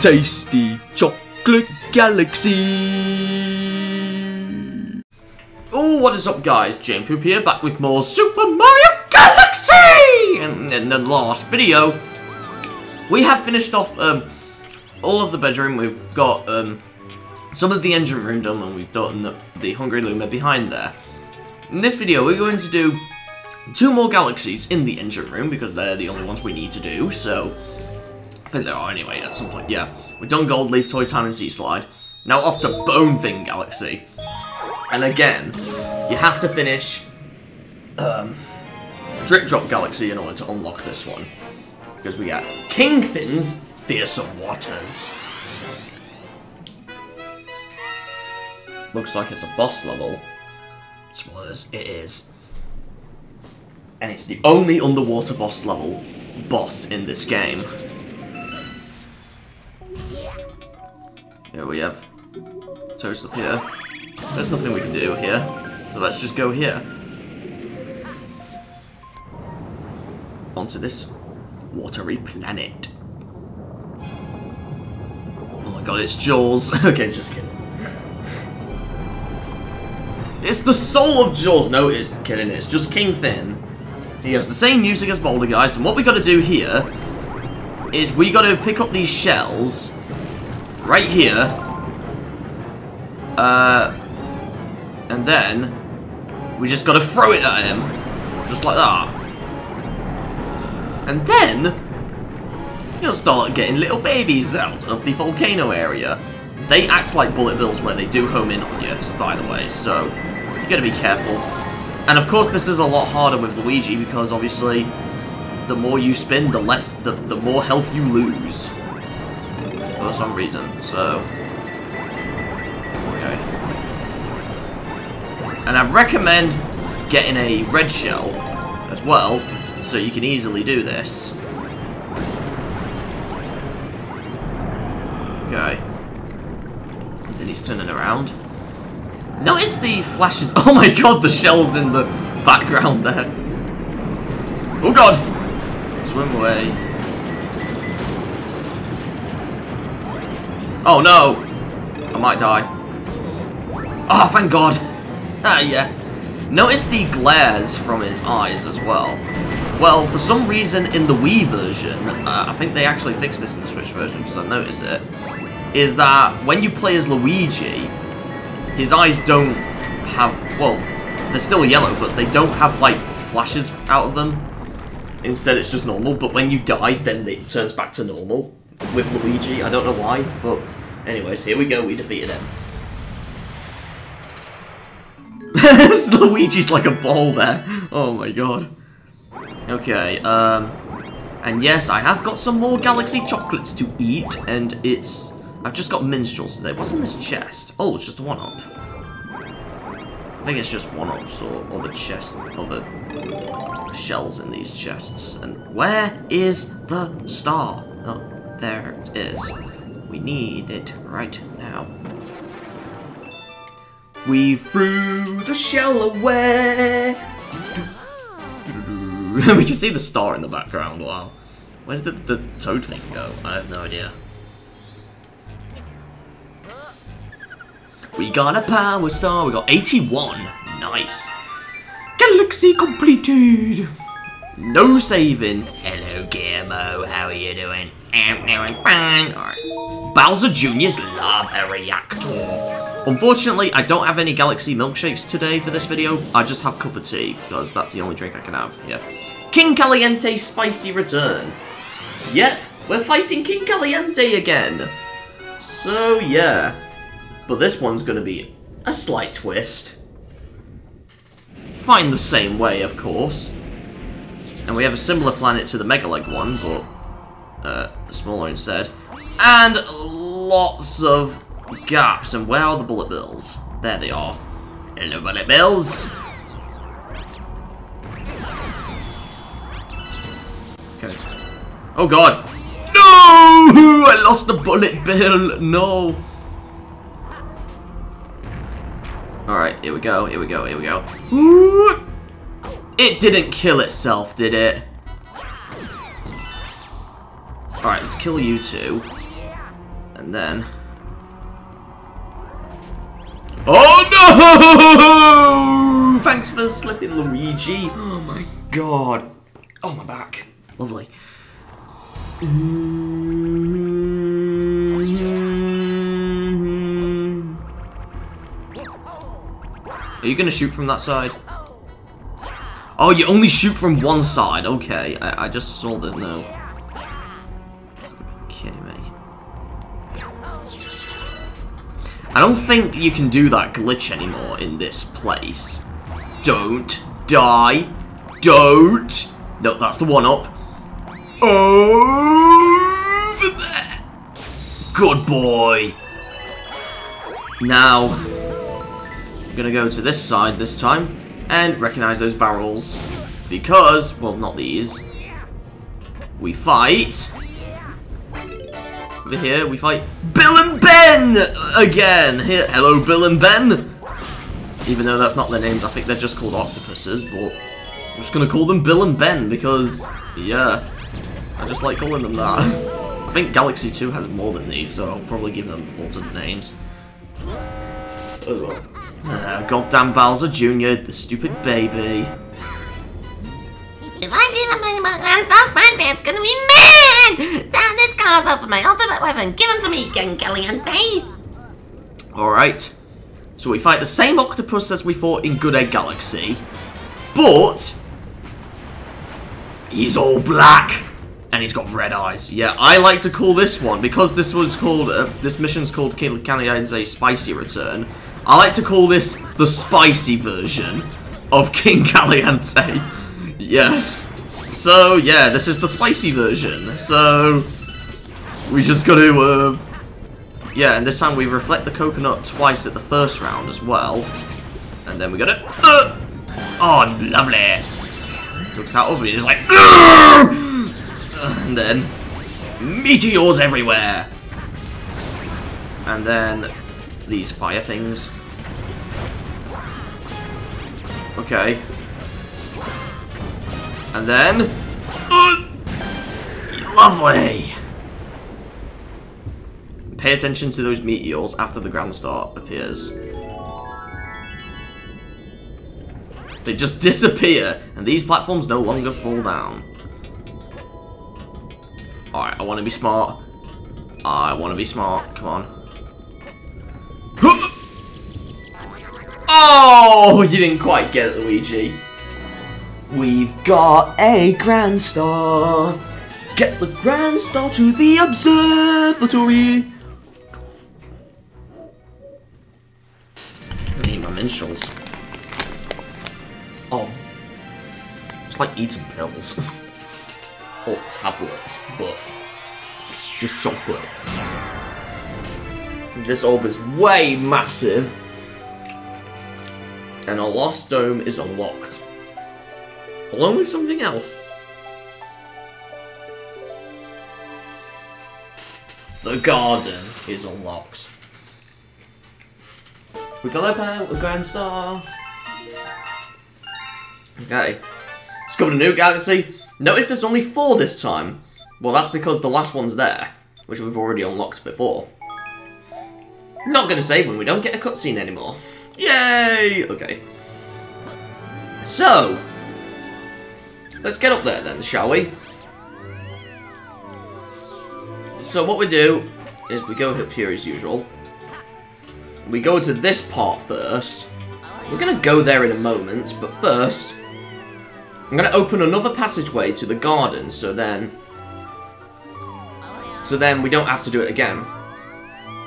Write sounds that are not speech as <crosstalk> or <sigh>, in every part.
tasty chocolate galaxy. Oh, what is up guys? JN Poop here, back with more Super Mario Galaxy! And in the last video, we have finished off um, all of the bedroom. We've got um, some of the engine room done, and we've done the, the Hungry Luma behind there. In this video, we're going to do two more galaxies in the engine room, because they're the only ones we need to do, so... Think there are anyway, at some point, yeah. We've done Gold Leaf, Toy Time, and Sea Slide. Now off to Bonefin Galaxy. And again, you have to finish um, Drip Drop Galaxy in order to unlock this one. Because we got King Fin's Fearsome Waters. Looks like it's a boss level. Spoilers, it is. And it's the only underwater boss level boss in this game. Here we have Toad stuff here. There's nothing we can do here, so let's just go here. Onto this watery planet. Oh my god, it's Jaws. <laughs> okay, just kidding. It's the soul of Jaws. No, it's kidding. It's just King Fin. He has the same music as Bouldergeist, and what we got to do here is we got to pick up these shells right here. Uh, and then we just got to throw it at him, just like that. And then you'll start getting little babies out of the volcano area. They act like bullet bills where they do home in on you, by the way, so you gotta be careful. And of course this is a lot harder with Luigi because obviously the more you spin, the less, the, the more health you lose. For some reason, so... Okay. And I recommend getting a red shell as well, so you can easily do this. Okay. Then he's turning around. Notice the flashes. <laughs> Oh my god, the shell's in the background there. Oh god! Swim away. Oh no! I might die. Oh, thank god! <laughs> ah, yes. Notice the glares from his eyes as well. Well, for some reason in the Wii version, uh, I think they actually fixed this in the Switch version because I noticed it, is that when you play as Luigi, his eyes don't have, well, they're still yellow, but they don't have, like, flashes out of them. Instead, it's just normal, but when you die, then it turns back to normal with Luigi. I don't know why, but anyways, here we go, we defeated him. <laughs> Luigi's like a ball there. Oh my god. Okay, um... And yes, I have got some more Galaxy chocolates to eat, and it's... I've just got minstrels today. What's in this chest? Oh, it's just one-up. I think it's just one-ups or other chests, other shells in these chests. And where is the star? Oh, there it is. We need it right now. We threw the shell away. <laughs> we can see the star in the background, wow. Where's the, the toad thing go? I have no idea. We got a power star, we got 81. Nice. Galaxy completed. No saving. Hello, Guillermo. How are you doing? Fine. Bowser Jr.'s lava reactor. Unfortunately, I don't have any Galaxy milkshakes today for this video. I just have cup of tea, because that's the only drink I can have. Yeah. King Caliente Spicy Return. Yep, we're fighting King Caliente again. So, yeah. But this one's going to be a slight twist. Find the same way, of course. And we have a similar planet to the Megaleg one, but uh, smaller instead. And lots of gaps. And where are the bullet bills? There they are. Hello, bullet bills. Okay. Oh god. No! I lost the bullet bill. No. Alright, here we go, here we go, here we go. It didn't kill itself, did it? Alright, let's kill you two. And then... Oh no! Thanks for slipping, Luigi. Oh my god. Oh, my back. Lovely. Are you gonna shoot from that side? Oh, you only shoot from one side. Okay, I, I just saw that. No. I don't think you can do that glitch anymore in this place. Don't die. Don't. No, that's the one up. Over there. Good boy. Now, I'm gonna go to this side this time and recognize those barrels because, well, not these. We fight. Over here, we fight Bill and Ben again. Here, hello, Bill and Ben. Even though that's not their names, I think they're just called octopuses, but I'm just gonna call them Bill and Ben because, yeah, I just like calling them that. <laughs> I think Galaxy 2 has more than these, so I'll probably give them alternate names as well. Uh, goddamn Bowser Jr., the stupid baby. If I beat up my it's gonna be Sound this car's up with my ultimate weapon. Give him some heat gun, Caliente! Alright. So we fight the same octopus as we fought in Good Egg Galaxy, but he's all black and he's got red eyes. Yeah, I like to call this one because this was called uh, this mission's called King Caliente's Spicy Return. I like to call this the spicy version of King Caliente. yes. So yeah, this is the spicy version. So we just got to uh, yeah, and this time we reflect the coconut twice at the first round as well. And then we got it. Uh, oh, lovely. Looks out over it, it's like. Uh, and then. Meteors everywhere! And then. These fire things. Okay. And then. Uh, lovely! Pay attention to those meteors after the Grand Star appears. They just disappear, and these platforms no longer fall down. Alright, I want to be smart. I want to be smart. Come on. Oh, you didn't quite get it, Luigi. We've got a Grand Star. Get the Grand Star to the observatory. Need my minstrels. Oh. It's like eating pills. <laughs> or tablets, but just chocolate. This orb is way massive. And our lost dome is unlocked. Along with something else. The garden is unlocked. We got a Grand Star. Okay. Discovered a new galaxy. Notice there's only four this time. Well, that's because the last one's there, which we've already unlocked before. Not gonna save when we don't get a cutscene anymore. Yay! Okay. So, let's get up there then, shall we? So what we do is we go up here as usual. We go to this part first. We're gonna go there in a moment, but first, I'm gonna open another passageway to the garden, so then... So then we don't have to do it again.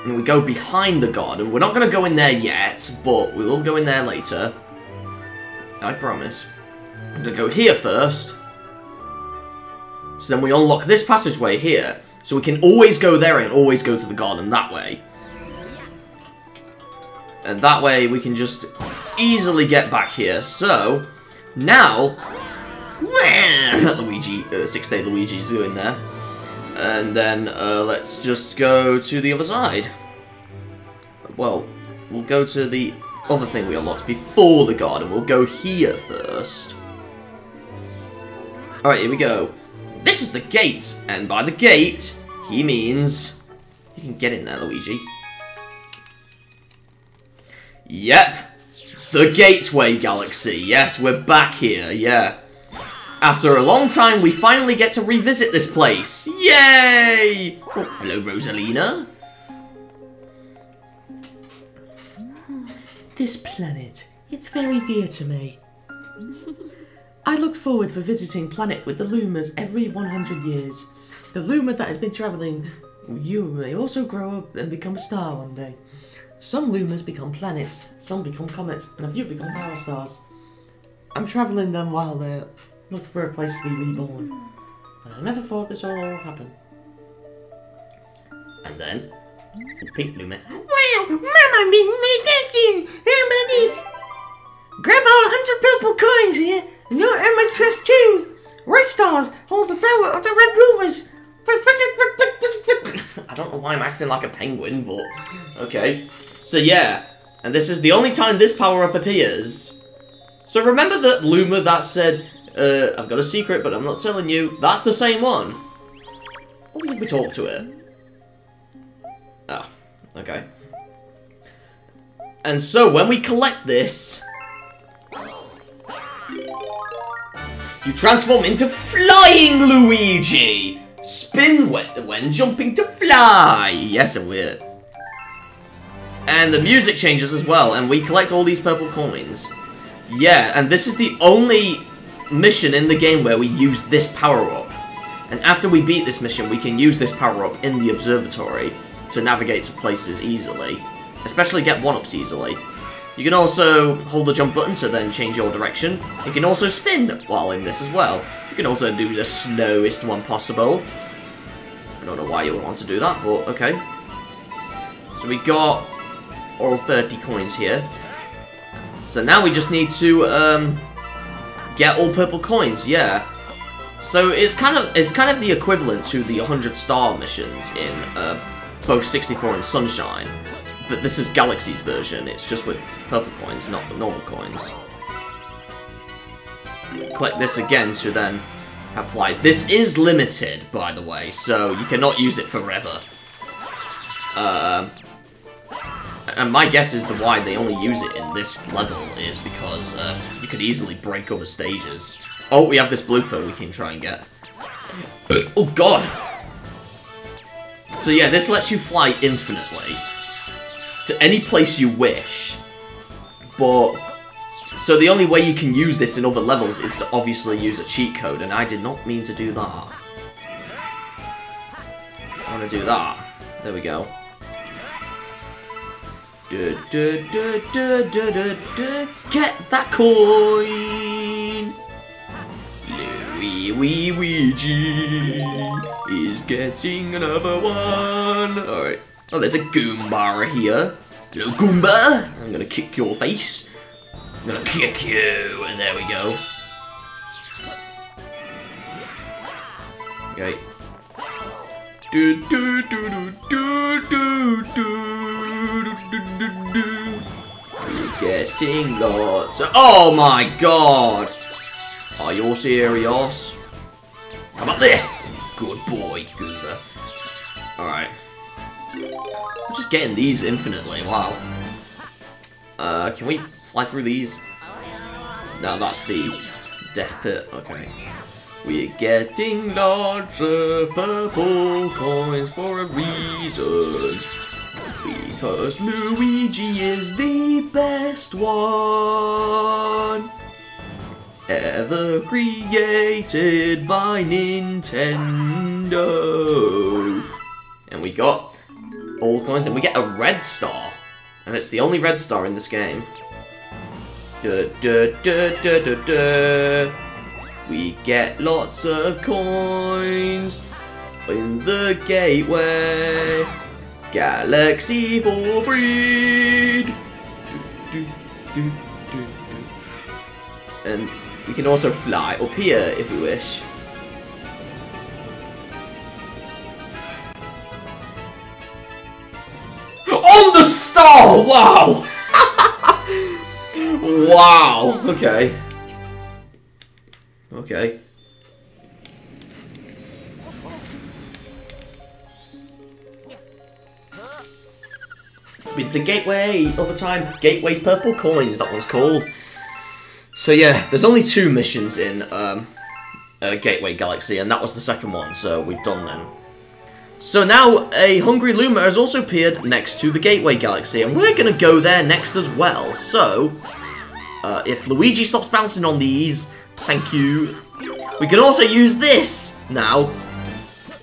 And we go behind the garden. We're not gonna go in there yet, but we will go in there later. I promise. I'm gonna go here first. So then we unlock this passageway here. So we can always go there and always go to the garden that way. And that way we can just easily get back here. So, now, <coughs> Luigi, uh, Six Day Luigi's doing there. And then uh, let's just go to the other side. Well, we'll go to the other thing we unlocked before the garden. We'll go here first. Alright, here we go. This is the gate, and by the gate, he means You can get in there, Luigi. Yep. The Gateway Galaxy. Yes, we're back here, yeah. After a long time, we finally get to revisit this place. Yay! Oh, hello, Rosalina. This planet, it's very dear to me. I looked forward for visiting planet with the Lumas every 100 years. The Luma that has been travelling, you may also grow up and become a star one day. Some Lumas become planets, some become comets, and a few become power stars. I'm travelling them while they look for a place to be reborn. But I never thought this all will happen. And then, the Pink Luma. Wow, Mama made me dancing. How? Grab all a hundred purple coins here, and earn my trust. Red stars hold the power of the red bloomers. <coughs> I don't know why I'm acting like a penguin, but okay. So yeah, and this is the only time this power-up appears. So remember that Luma that said, uh, I've got a secret, but I'm not telling you. That's the same one. What was if we talk to it? Oh, okay. And so when we collect this, you transform into Flying Luigi! Spin when, jumping to fly! Yes, it will. And the music changes as well, and we collect all these purple coins. Yeah, and this is the only mission in the game where we use this power-up. And after we beat this mission, we can use this power-up in the observatory to navigate to places easily. Especially get one-ups easily. You can also hold the jump button to then change your direction. You can also spin while in this as well. You can also do the slowest one possible. I don't know why you would want to do that, but okay. So we got all 30 coins here. So now we just need to um, get all purple coins, yeah. So it's kind of it's kind of the equivalent to the 100 star missions in uh, both 64 and Sunshine. But this is Galaxy's version, it's just with purple coins, not the normal coins. Click this again to then have fly. This is limited, by the way, so you cannot use it forever. Um, and my guess is the why they only use it in this level is because uh, you could easily break other stages. Oh, we have this blooper we can try and get. oh god! So yeah, this lets you fly infinitely to any place you wish. But so the only way you can use this in other levels is to obviously use a cheat code, and I did not mean to do that. I want to do that. There we go. Du, du, du. Get that coin! Louis Wee Ouija is getting another one. Alright. Oh, there's a Goomba here. Hello, Goomba! I'm gonna kick your face. I'm gonna kick you, and there we go. Okay. Do do do do do do do do do do getting lots. Of oh my god! Are you serious? How about this? Good boy, Goomba. Alright. I'm just getting these infinitely, wow. Uh, can we fly through these? No, that's the death pit, okay. We're getting of purple coins for a reason. Because Luigi is the best one ever created by Nintendo. And we got all coins, and we get a red star. And it's the only red star in this game. Duh, duh, duh. We get lots of coins in the gateway. Galaxy for free. Do, do, do, do, do. And we can also fly up here if we wish. On the star! Wow! wow! Okay. Okay. It's a Gateway the time. Gateway's Purple Coins, that one's called. So yeah, there's only two missions in um, uh, Gateway Galaxy, and that was the second one, so we've done them. So now, a Hungry Luma has also appeared next to the Gateway Galaxy, and we're going to go there next as well. So, uh, if Luigi stops bouncing on these, thank you. We can also use this now,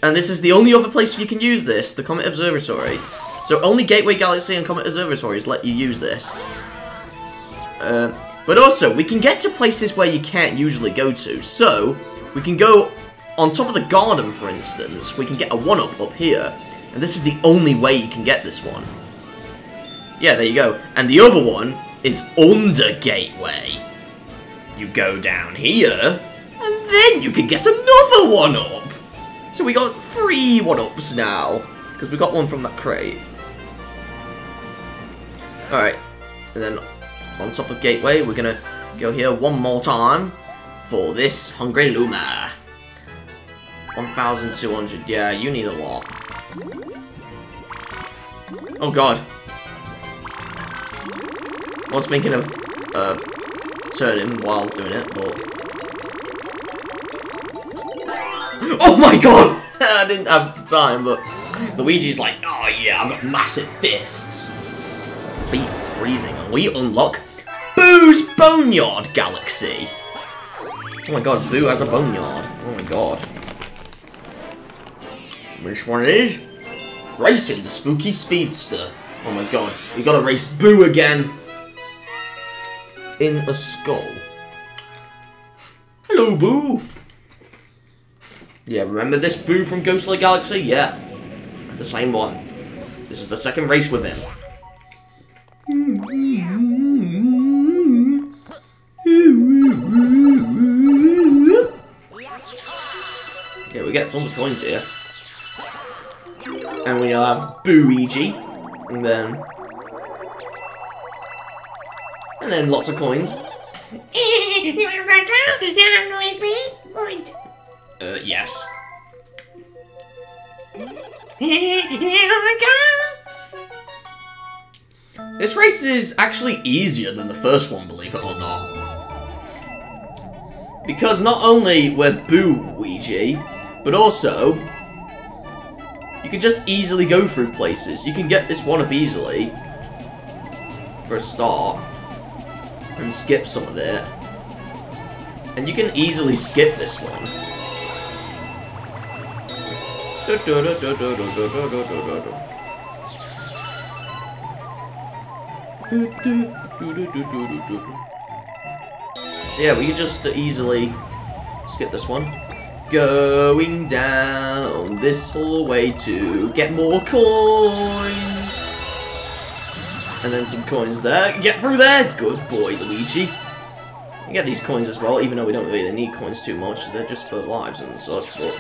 and this is the only other place you can use this, the Comet Observatory. So only Gateway Galaxy and Comet Observatories let you use this. Uh, but also, we can get to places where you can't usually go to. So, we can go on top of the garden, for instance. We can get a 1-up up here. And this is the only way you can get this one. Yeah, there you go. And the other one is under Gateway. You go down here, and then you can get another 1-up. So we got three 1-ups now. Because we got one from that crate. Alright. And then on top of Gateway. We're gonna go here one more time for this Hungry Luma. 1,200. Yeah, you need a lot. Oh god. I was thinking of uh, turning while doing it, but... Oh my god! <laughs> I didn't have the time, but Luigi's like, oh yeah, I've got massive fists. Feet freezing, and we unlock Boo's Boneyard Galaxy. Oh my god, Boo has a boneyard. Oh my god. Which one is? Racing the Spooky Speedster. Oh my god, we gotta race Boo again. In a skull. Hello, Boo. Yeah, remember this Boo from Ghostly Galaxy? Yeah, the same one. This is the second race with him. Okay, we get tons of coins here. And we'll have Booigi. And then... And then lots of coins. Uh, yes. This race is actually easier than the first one, believe it or not. Because not only we're Boo Ouija, but also you can just easily go through places. You can get this one up easily for a start and skip some of it. And you can easily skip this one. So yeah, we can just easily skip this one. Going down this hallway to get more coins. And then some coins there. Get through there. Good boy, Luigi. Get these coins as well, even though we don't really need coins too much. They're just for lives and such, but...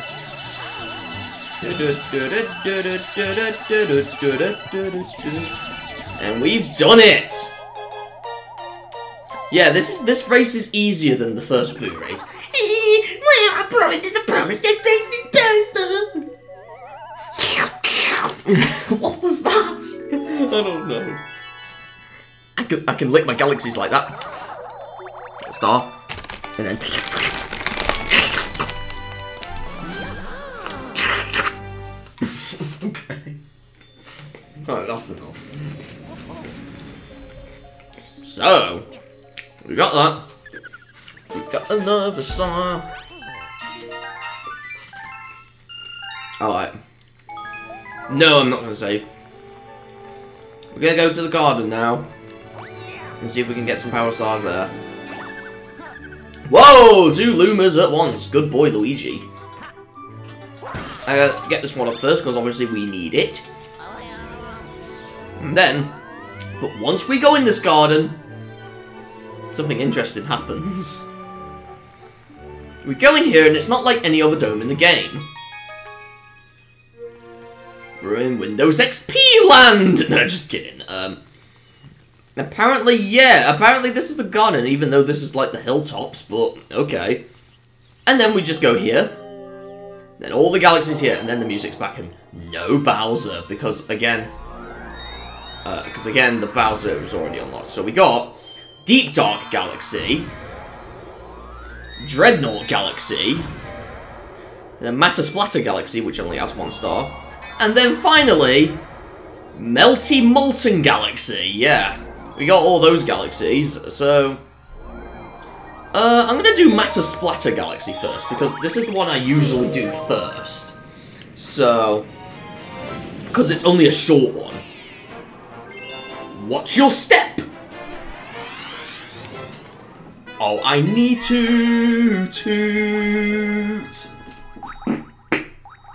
And we've done it! Yeah, this is this race is easier than the first blue race. <laughs> well, a promise is a promise. Let's take this poster. what was that? I don't know. I can I can lick my galaxies like that. Star, and then. <laughs> okay. Alright, that's enough. So, we got that. We got another star. Alright. No, I'm not gonna save. We're gonna go to the garden now. And see if we can get some power stars there. Whoa! Two Lumas at once. Good boy, Luigi. I gotta get this one up first, because obviously we need it. And then, but once we go in this garden, something interesting happens. We go in here, and it's not like any other dome in the game. We're in Windows XP land! <laughs> No, just kidding. Um, apparently, yeah, apparently this is the garden, even though this is like the hilltops, but okay. And then we just go here. Then all the galaxies here, and then the music's back, and no Bowser, because, again, Uh Because again, the Bowser is already unlocked. So we got Deep Dark Galaxy, Dreadnought Galaxy, the Matter Splatter Galaxy, which only has one star, and then finally, Melty Molten Galaxy. Yeah, we got all those galaxies. So, uh, I'm gonna do Matter Splatter Galaxy first because this is the one I usually do first. So, because it's only a short one. Watch your step! Oh, I need to toot.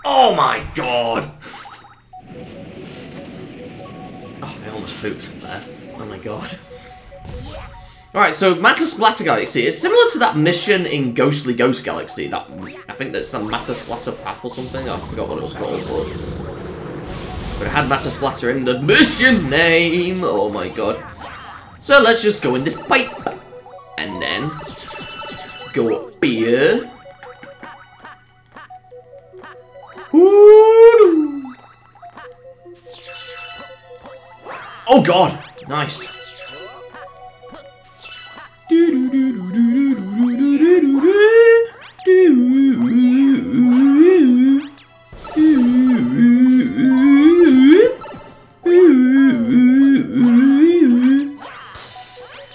Oh my god! Oh, I almost pooped there. Oh my god. Alright, so Matter Splatter Galaxy is similar to that mission in Ghostly Ghost Galaxy. That I think that's the Matter Splatter Path or something. I forgot what it was called, but, but it had Matter Splatter in the mission name. Oh my god. So let's just go in this pipe. And then go up here. Oh god! Nice.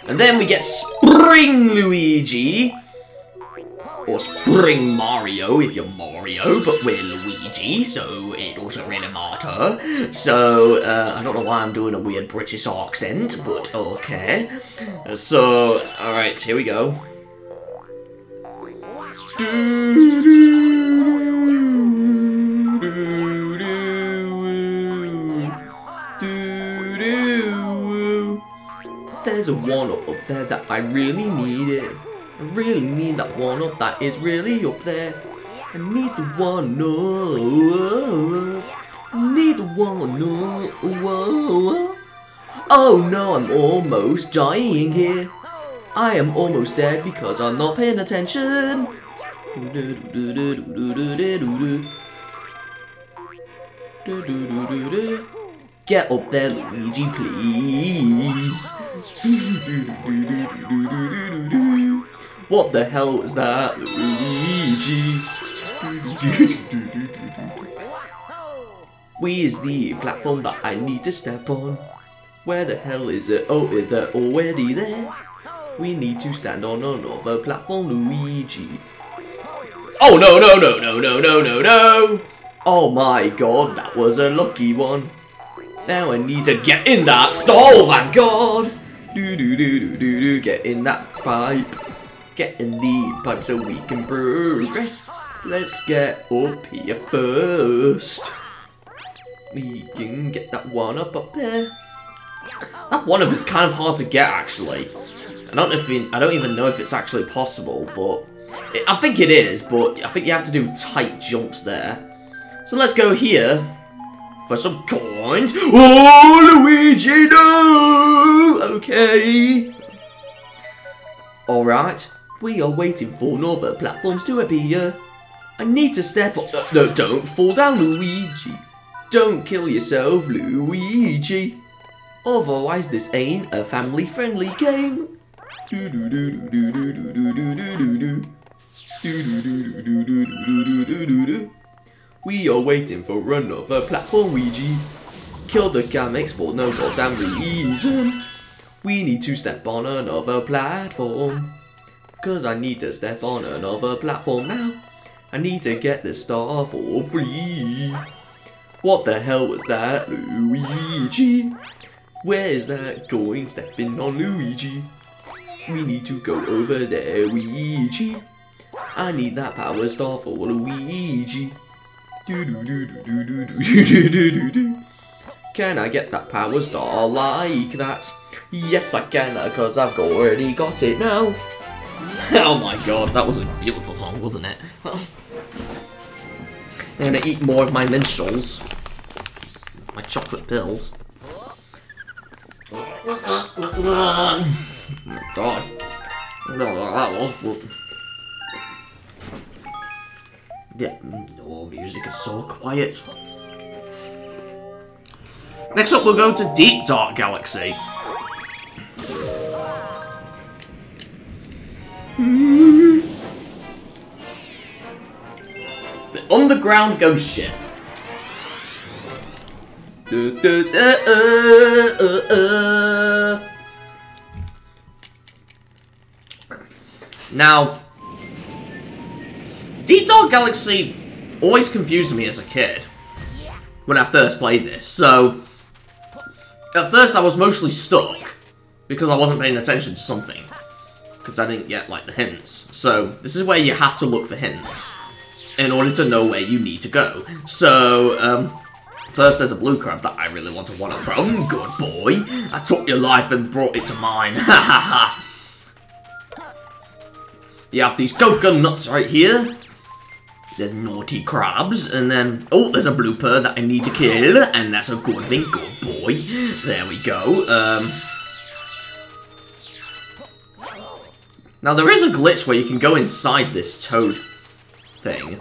And then we get Spring Luigi. Or Spring Mario if you're Mario, but we're Luigi, so it doesn't really matter. So, uh, I don't know why I'm doing a weird British accent, but okay. So, alright, here we go. There's a one up up there that I really need it. I really need that one up that is really up there. I need the one. I need one up. Oh no, I'm almost dying here. I am almost dead because I'm not paying attention. Get up there, Luigi, please. What the hell was that, Luigi? Where's the platform that I need to step on? Where the hell is it? Oh, is it already there? We need to stand on another platform, Luigi. Oh no no no no no no no no! Oh my god, that was a lucky one. Now I need to get in that stall, thank god! Do do do do do do, get in that pipe. Get in the pipe so we can progress. Let's get up here first. We can get that one up up there. That one up is kind of hard to get actually. I don't know if we, I don't even know if it's actually possible, but it, I think it is. But I think you have to do tight jumps there. So let's go here for some coins. Oh, Luigi, no! Okay. Alright, we are waiting for another platforms to appear. I need to step up. No, don't fall down, Luigi. Don't kill yourself, Luigi. Otherwise, this ain't a family-friendly game. We are waiting for another platform, Luigi. Kill the Gamex for no goddamn reason. We need to step on another platform. Cause I need to step on another platform now. I need to get this star for free. What the hell was that, Luigi? Where is that going, stepping on Luigi? We need to go over there, Luigi. I need that power star for Luigi. Can I get that power star like that? Yes, I can, because I've already got it now. <laughs> Oh my god, that was a beautiful song, wasn't it? <laughs> I'm gonna eat more of my minstrels. My chocolate pills. oh my god. No, that was Yeah, no, music is so quiet. Next up, we'll go to Deep Dark Galaxy. On the Underground Ghost Ship. Uh, uh, uh. Now, Deep Dark Galaxy always confused me as a kid when I first played this. So, at first I was mostly stuck because I wasn't paying attention to something because I didn't get like the hints. So, this is where you have to look for hints in order to know where you need to go. So, um, first there's a blue crab that I really want to one up from. Good boy. I took your life and brought it to mine. <laughs> Ha ha ha. You have these coconut nuts right here. There's naughty crabs, and then, oh, there's a blooper that I need to kill, and that's a good thing, good boy. There we go. Um, now, there is a glitch where you can go inside this toad thing,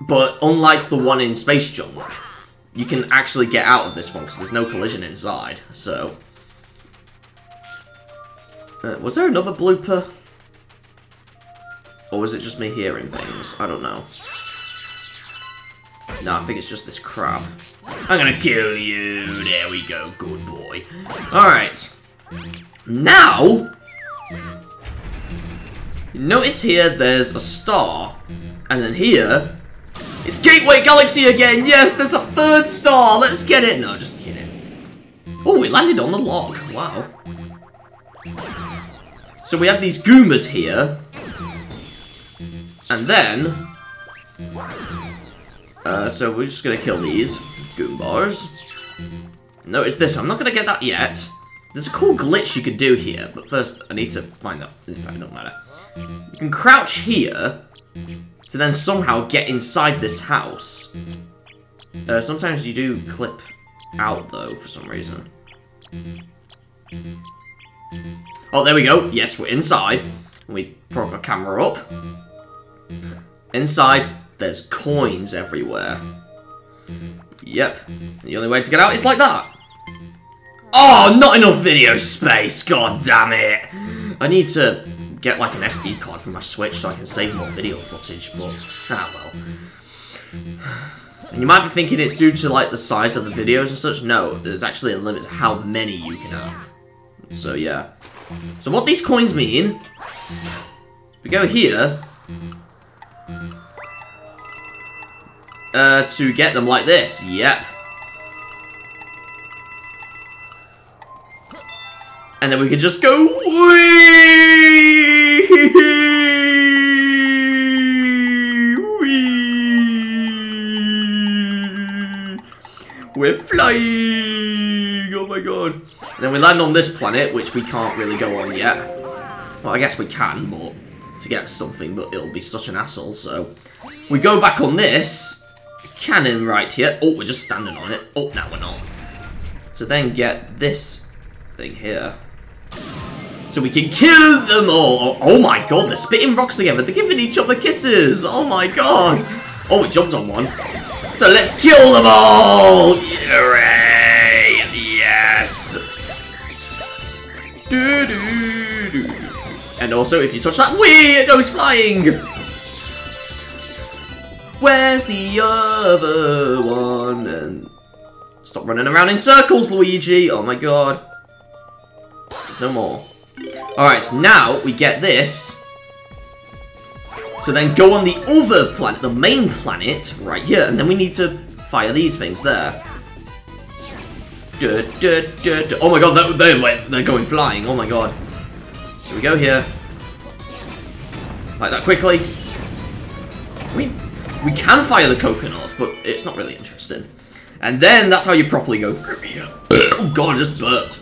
but unlike the one in Space Junk, you can actually get out of this one, because there's no collision inside, so... Uh, was there another blooper? Or was it just me hearing things? I don't know. No, I think it's just this crab. I'm gonna kill you. There we go. Good boy. Alright. Now, notice here there's a star. And then here, it's Gateway Galaxy again. Yes, there's a third star. Let's get it. No, just kidding. Oh, we landed on the log. Wow. So we have these Goombas here. And then... Uh, so we're just gonna kill these Goombars. Notice this, I'm not gonna get that yet. There's a cool glitch you could do here, but first I need to find that. In fact, it don't matter. You can crouch here to then somehow get inside this house. Uh, sometimes you do clip out, though, for some reason. Oh, there we go. Yes, we're inside. We prop our camera up. Inside, there's coins everywhere. Yep. The only way to get out is like that. Oh, not enough video space. God damn it. I need to get like an SD card for my Switch so I can save more video footage, but ah well. And you might be thinking it's due to like the size of the videos and such. No, there's actually a limit to how many you can have. So yeah. So what these coins mean, we go here, uh, to get them like this. Yep. And then we can just go. We're flying! Oh my god. And then we land on this planet, which we can't really go on yet. Well, I guess we can, but to get something, but it'll be such an asshole, so... We go back on this, cannon right here. Oh, we're just standing on it. Oh, now we're not. To then get this thing here. So we can kill them all. Oh, oh my god, they're spitting rocks together. They're giving each other kisses. Oh my god. Oh, we jumped on one. So let's kill them all. Hooray. Yes. Do, do, do. And also, if you touch that, whee, it goes flying. Where's the other one? And stop running around in circles, Luigi. Oh my god. No more. Alright, now we get this. So then go on the other planet, the main planet, right here, and then we need to fire these things there. Duh, duh, duh. Oh my god, they're, they're, they're going flying, oh my god. So we go here. Like that quickly. We, we can fire the coconuts, but it's not really interesting. And then that's how you properly go through here. oh god, I just burped.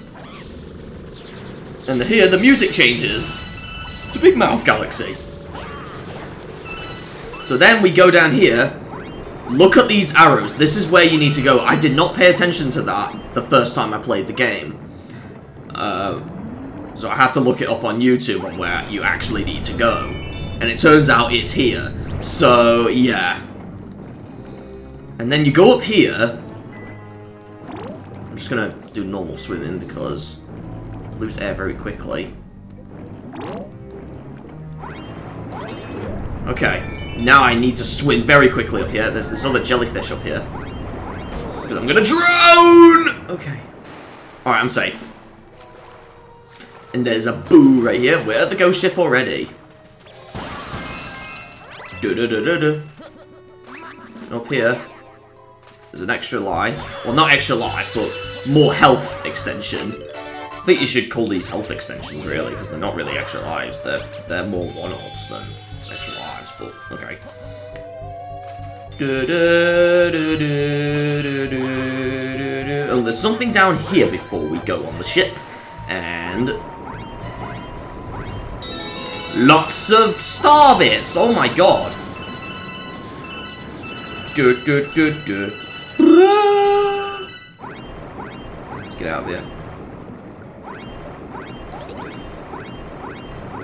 And here the music changes to Big Mouth Galaxy. So then we go down here. Look at these arrows. This is where you need to go. I did not pay attention to that the first time I played the game. Uh, so I had to look it up on YouTube on where you actually need to go. And it turns out it's here. So, yeah. And then you go up here. I'm just gonna do normal swimming because lose air very quickly. Okay, now I need to swim very quickly up here. There's this other jellyfish up here. Because I'm gonna drown! Okay. Alright, I'm safe. And there's a boo right here. We're at the ghost ship already. Do do do. Up here, there's an extra life. Well, not extra life, but more health extension. Think you should call these health extensions, really, because they're not really extra lives. They're they're more one-offs than extra lives, but okay. Oh, there's something down here before we go on the ship. And... Lots of star bits! Oh my god! Let's get out of here.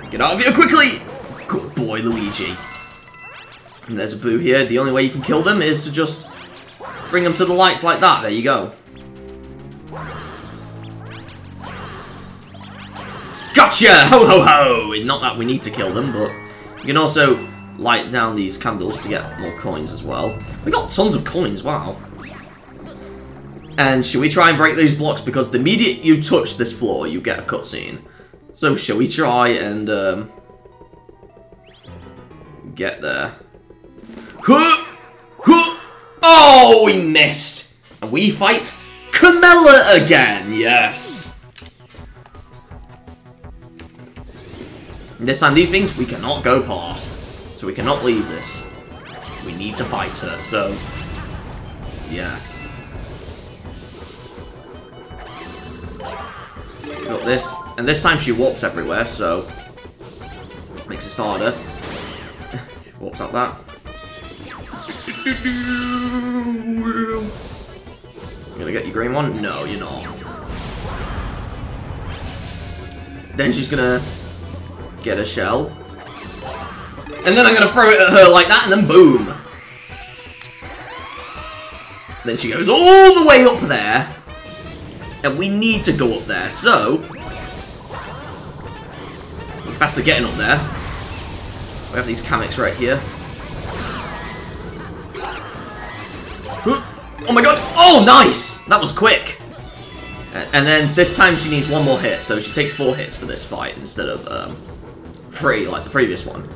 Get out of here quickly! Good boy, Luigi. And there's a boo here. The only way you can kill them is to just bring them to the lights like that. There you go. Gotcha! Ho ho ho! Not that we need to kill them, but you can also light down these candles to get more coins as well. We got tons of coins, wow. And should we try and break these blocks? Because the immediate you touch this floor, you get a cutscene. So shall we try and um, get there? Oh, we missed! And we fight Kamella again, yes! And this time, these things we cannot go past. So we cannot leave this. We need to fight her, so... Yeah. Got this. And this time she warps everywhere, so... Makes it harder. <laughs> warps like that. You gonna get your green one? No, you're not. Then she's gonna get a shell. And then I'm gonna throw it at her like that, and then boom! Then she goes all the way up there. We need to go up there, so... We're faster getting up there. We have these Kameks right here. Oh my god! Oh, nice! That was quick! And then this time she needs one more hit, so she takes four hits for this fight instead of um, three like the previous one.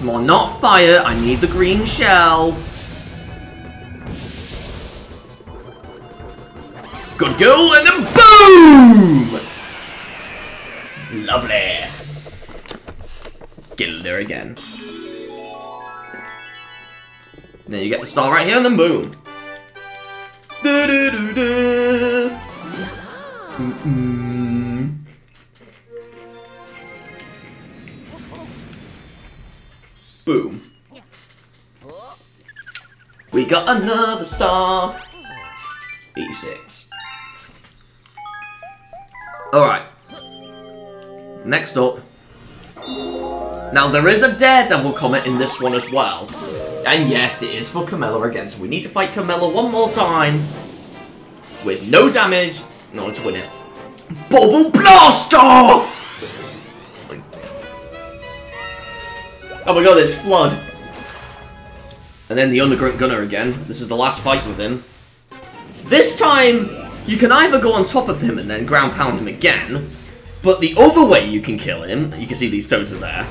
Come on, not fire. I need the green shell. Good girl, and then boom! Lovely. Killed there again. Then you get the star right here, and then boom. Da -da -da -da. Mm -mm. Boom. We got another star. 86. Alright. Next up. Now, there is a Daredevil comment in this one as well. And yes, it is for Kamella again, so we need to fight Kamella one more time. With no damage in order to win it. Bubble Blast off! Oh my god, there's Flood. And then the Undergrunt Gunner again. This is the last fight with him. This time, you can either go on top of him and then ground pound him again, but the other way you can kill him, you can see these toads are there,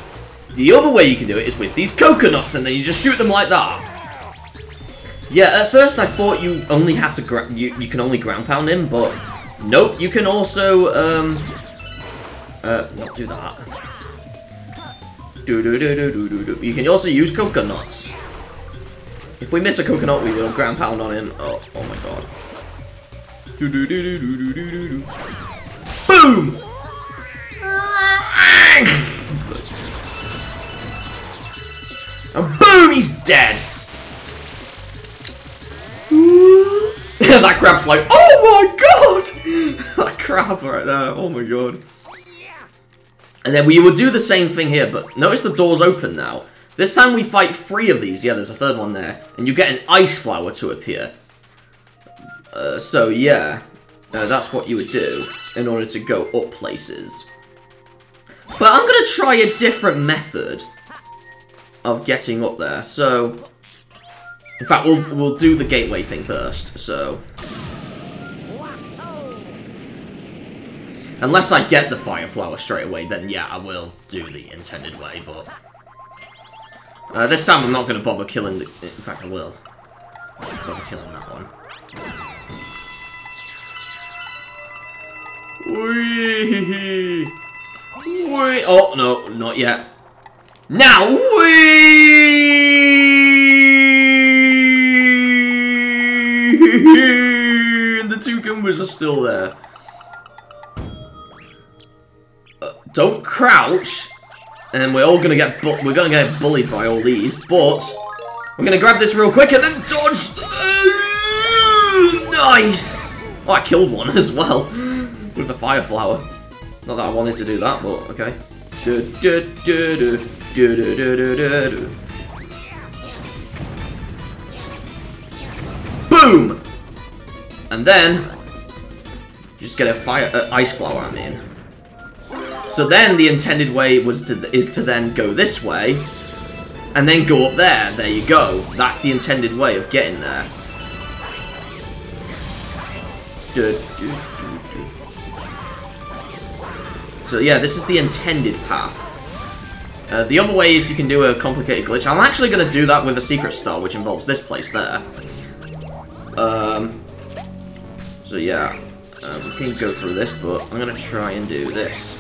the other way you can do it is with these coconuts and then you just shoot them like that. Yeah, at first I thought you only have to you, you can only ground pound him, but nope, you can also, um, uh, not do that. Do do do do do do do. You can also use coconuts. If we miss a coconut, we will ground pound on him. Oh, oh my god. Do do do do do do do do. Boom! and boom, he's dead. <laughs> that crab's like, oh my god! <laughs> that crab right there. Oh my god. And then we will do the same thing here, but notice the door's open now. This time we fight three of these. Yeah, there's a third one there. And you get an ice flower to appear. Uh, so, yeah. Uh, that's what you would do in order to go up places. But I'm going to try a different method of getting up there. So, in fact, we'll, we'll do the gateway thing first. So, unless I get the fire flower straight away, then yeah, I will do the intended way, but... Uh, this time I'm not going to bother killing the... In fact, I will. Bother killing that one. Whee! Whee! Oh, no, not yet. Now, whee! The two Goombas are still there. Don't crouch, and we're all gonna get we're gonna get bullied by all these. But we're gonna grab this real quick and then dodge. Nice. Oh, I killed one <laughs> as well with the fire flower. Not that I wanted to do that, but okay. Boom! And then, just get a fire, uh, ice flower, I mean. So then the intended way was to is to then go this way, and then go up there. There you go. That's the intended way of getting there. So yeah, this is the intended path. Uh, the other way is you can do a complicated glitch. I'm actually going to do that with a secret star, which involves this place there. Um, so yeah, uh, we can go through this, but I'm going to try and do this.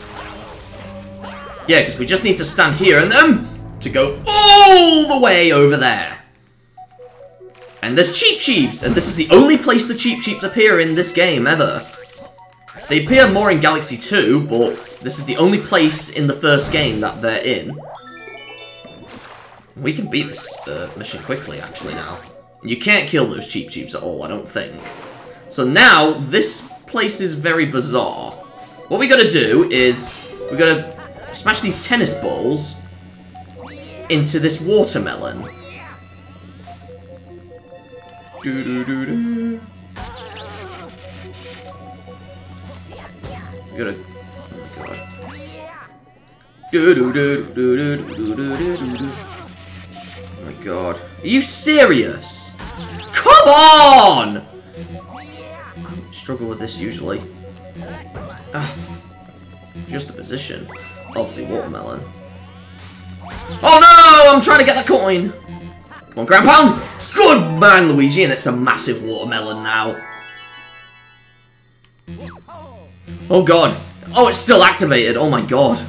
Yeah, because we just need to stand here and then to go all the way over there. And there's Cheep Cheeps, and this is the only place the Cheep Cheeps appear in this game ever. They appear more in Galaxy 2, but this is the only place in the first game that they're in. We can beat this uh, mission quickly, actually, now. You can't kill those Cheep Cheeps at all, I don't think. So now, this place is very bizarre. What we gotta do is, we gotta Smash these tennis balls into this watermelon. Do do do do. gotta... Oh my god. Oh my god. Are you serious? Come on! I struggle with this usually. Ah, just the position of the watermelon. Oh no! I'm trying to get the coin! Come on, Ground Pound! Good man, Luigi, and it's a massive watermelon now. Oh god. Oh, it's still activated. Oh my god.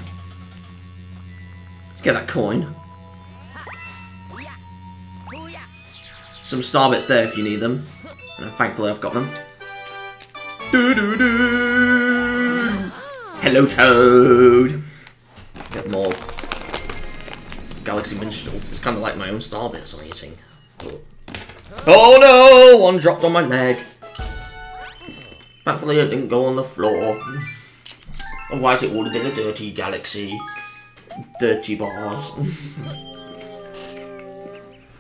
Let's get that coin. Some star bits there if you need them. And thankfully I've got them. Doo -doo -doo. Hello, Toad. Get more Galaxy Minstrels. It's kind of like my own star bits I'm eating. Oh no! One dropped on my leg. Thankfully it didn't go on the floor. Otherwise it would have been a dirty galaxy. Dirty bars.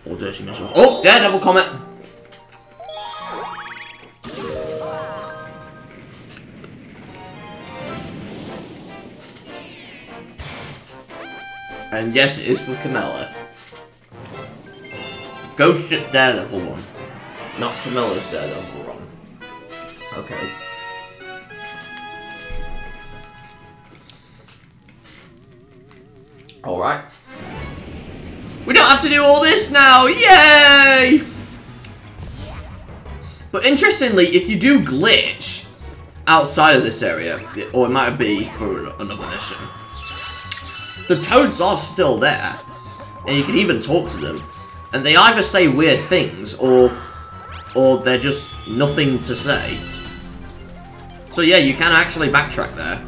or dirty missiles. Oh! Daredevil Comet! And yes, it is for Kamella. Ghost Ship Daredevil one. Not Kamella's Daredevil one. Okay. Alright. We don't have to do all this now! Yay! But interestingly, if you do glitch outside of this area, or it might be for another mission, the toads are still there. And you can even talk to them. And they either say weird things, or or they're just nothing to say. So yeah, you can actually backtrack there.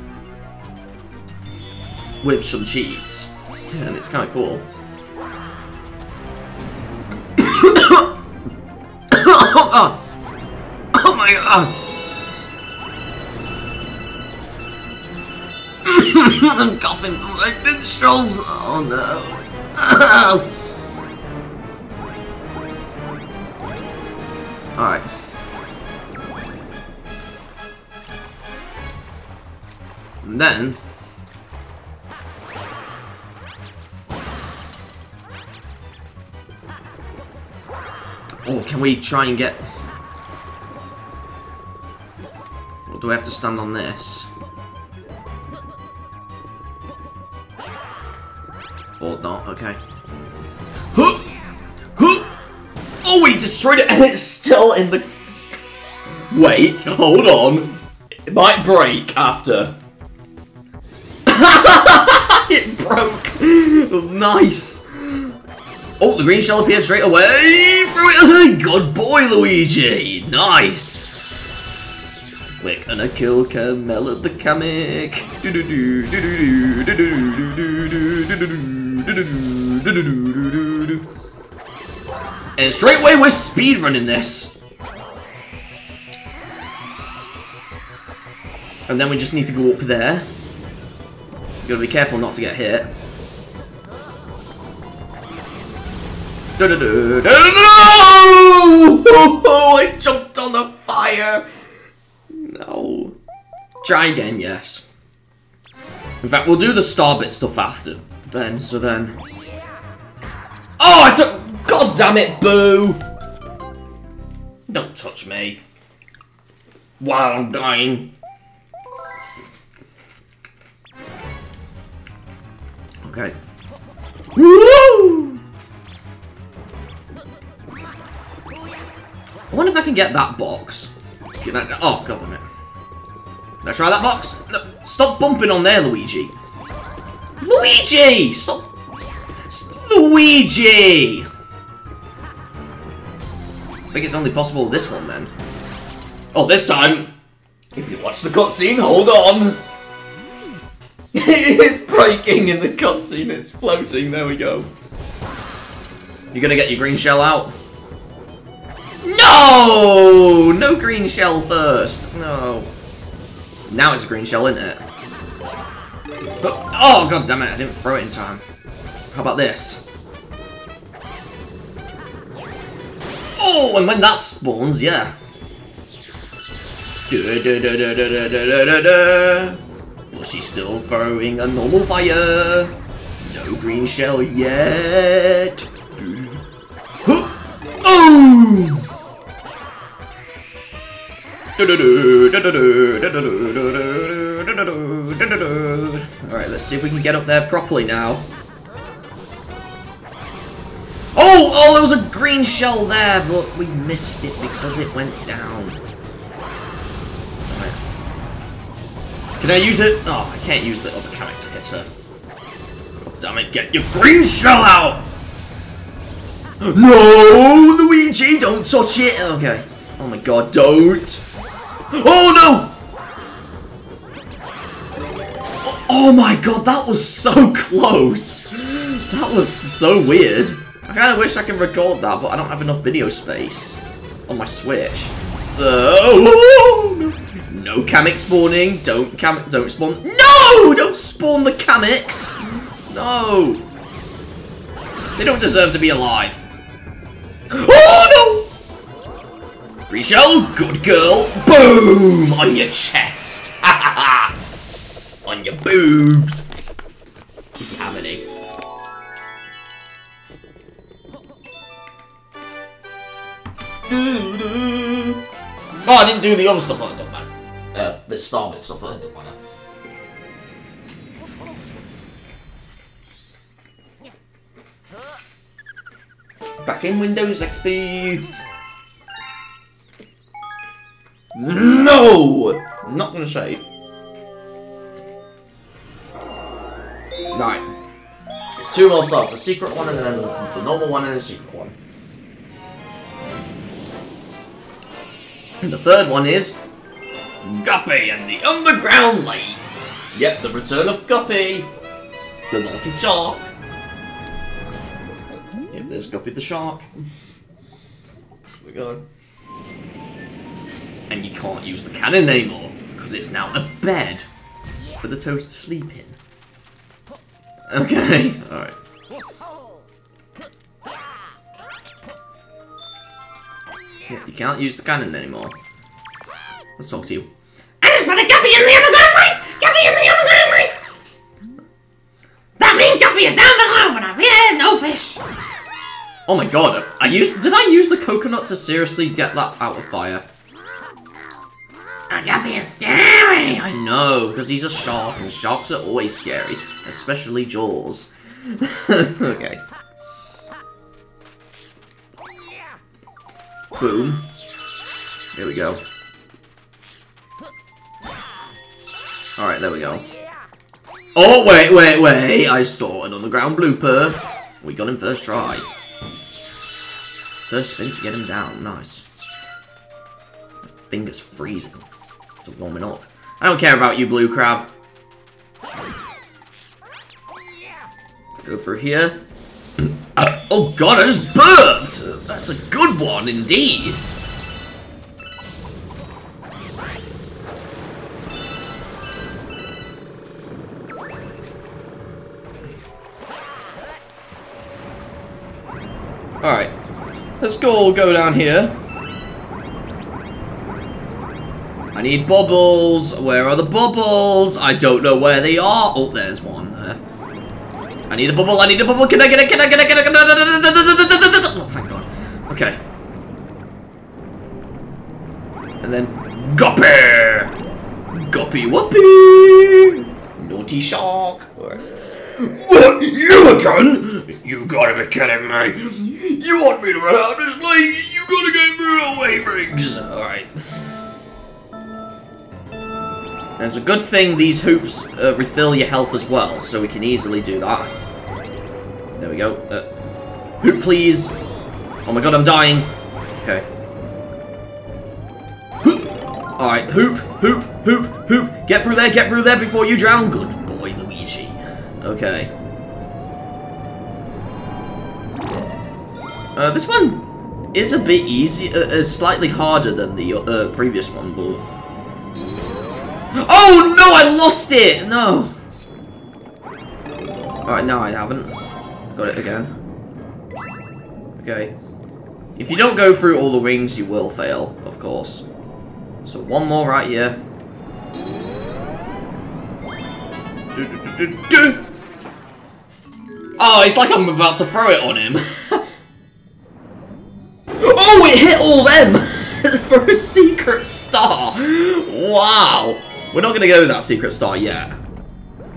With some cheats. And it's kind of cool. oh <coughs> god! Oh my god! <laughs> I'm coughing from my minstrels! Oh no! <laughs> Alright. And then... Oh, can we try and get... Or do we have to stand on this? Okay. Huh! Huh! Oh, we destroyed it and it's still in the... Wait, hold on. It might break after. it broke! nice! Oh, the green shell appeared straight away! Through it! Good boy, Luigi! Nice! We're gonna kill Kamella the Kamek! And straight away we're speedrunning this! And then we just need to go up there. You gotta be careful not to get hit. No! Oh, I jumped on the fire! No. Try again, yes. In fact, we'll do the Starbit stuff after. Then, so then... Oh, I took... God damn it, Boo! Don't touch me. While I'm dying. Okay. Woo! I wonder if I can get that box. Can I, oh, god damn it. Can I try that box? No, stop bumping on there, Luigi. Luigi! Stop. Luigi! I think it's only possible with this one then. Oh, this time, if you watch the cutscene, hold on. <laughs> it's breaking in the cutscene, it's floating, there we go. You're gonna get your green shell out? No! No green shell first. No. Now it's a green shell, isn't it? But, oh, god damn it, I didn't throw it in time. How about this? Oh, and when that spawns, yeah. Du. She's still throwing a normal fire. No green shell yet. Oh! Let's see if we can get up there properly now. Oh! Oh, there was a green shell there, but we missed it because it went down. Can I use it? Oh, I can't use the other character hit her. God damn it, get your green shell out! <gasps> No, Luigi, don't touch it! Okay. Oh my god, don't! <gasps> Oh no! Oh, my god, that was so close! That was so weird. I kind of wish I could record that, but I don't have enough video space on my Switch. So, no Kamek spawning. Don't Kamek, don't spawn. No! Don't spawn the Kameks. No. They don't deserve to be alive. Oh no! Shell, good girl. Boom! On your chest. <laughs> On your boobs. If you have any. Oh, I didn't do the other stuff on the matter. Uh, the Starbit stuff on the matter. Back in Windows XP. No! Not gonna save. Nine. It's two more stars, a secret one and then the normal one and a secret one. And the third one is Guppy and the Underground Lake. Yep, the return of Guppy. The naughty shark. Yep, there's Guppy the shark. we go. And you can't use the cannon anymore, because it's now a bed for the toads to sleep in. Okay, alright. Yeah, you cannot use the cannon anymore. Let's talk to you. I just put a guppy in the underground light! Guppy in the underground light! That mean guppy is down below and I've eaten no fish! Oh my god, I used- did I use the coconut to seriously get that out of fire? A guppy is scary! I know, because he's a shark and sharks are always scary especially Jaws. <laughs> okay. Boom. There we go. Alright, there we go. Oh, wait, wait, wait! I saw an underground blooper. We got him first try. First spin to get him down. Nice. My finger's freezing. It's warming up. I don't care about you, Blue Crab. Go through here. <clears throat> Oh god, I just burped! That's a good one, indeed. Alright. Let's go go down here. I need bubbles. Where are the bubbles? I don't know where they are. Oh, there's one. I need a bubble. I need a bubble. Can I get it? Can I get it? Can I get it? Oh, thank God. Okay. And then Guppy. Guppy Whoopee. Naughty shark. What? You again? You gotta be kidding me. You want me to run out this lake? You gotta get away rigs. Alright. And it's a good thing these hoops uh, refill your health as well, so we can easily do that. There we go. Uh, hoop, please. Oh my god, I'm dying. Okay. Hoop. Alright, hoop, hoop, hoop, hoop. Get through there, get through there before you drown. Good boy, Luigi. Okay. Uh, this one is a bit easy, uh, uh, slightly harder than the uh, previous one, but... Oh no, I lost it! No! Alright, no I haven't. Got it again. Okay. If you don't go through all the rings, you will fail, of course. So one more right here. Do, do, do. Oh, it's like I'm about to throw it on him. <laughs> oh, it hit all them! <laughs> For a secret star! Wow! We're not gonna go with that secret star yet.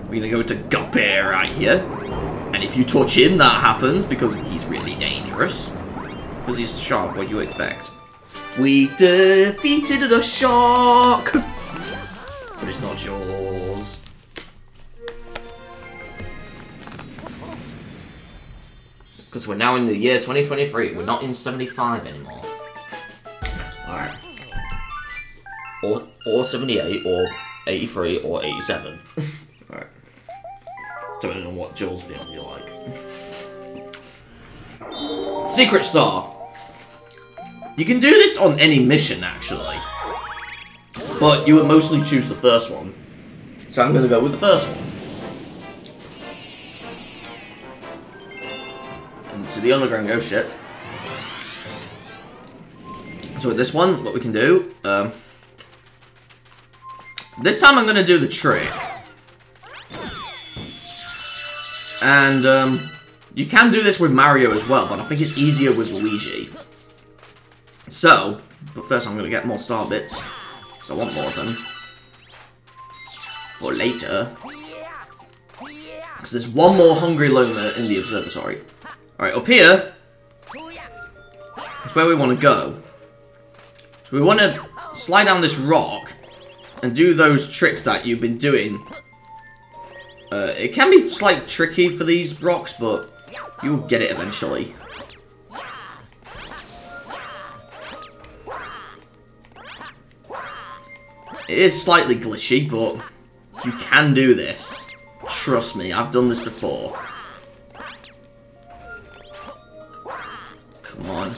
We're gonna go to Guppy right here. If you touch him, that happens because he's really dangerous. Because he's sharp, what do you expect? We defeated the shark! But it's not yours. Because we're now in the year 2023. We're not in 75 anymore. Alright. Or, or 78, or 83, or 87. <laughs> Depending on what Jaws film you like. Secret Star. You can do this on any mission, actually. But you would mostly choose the first one. So I'm gonna go with the first one. Into the underground ghost ship. So with this one, what we can do, um, this time I'm gonna do the trick. And, um, you can do this with Mario as well, but I think it's easier with Luigi. So, but first I'm gonna get more star bits, because I want more of them. For later. Because there's one more Hungry Luma in the observatory. Alright, up here. is where we want to go. So we want to slide down this rock, and do those tricks that you've been doing. Uh, it can be slightly tricky for these rocks, but you'll get it eventually. It is slightly glitchy, but you can do this. Trust me, I've done this before. Come on.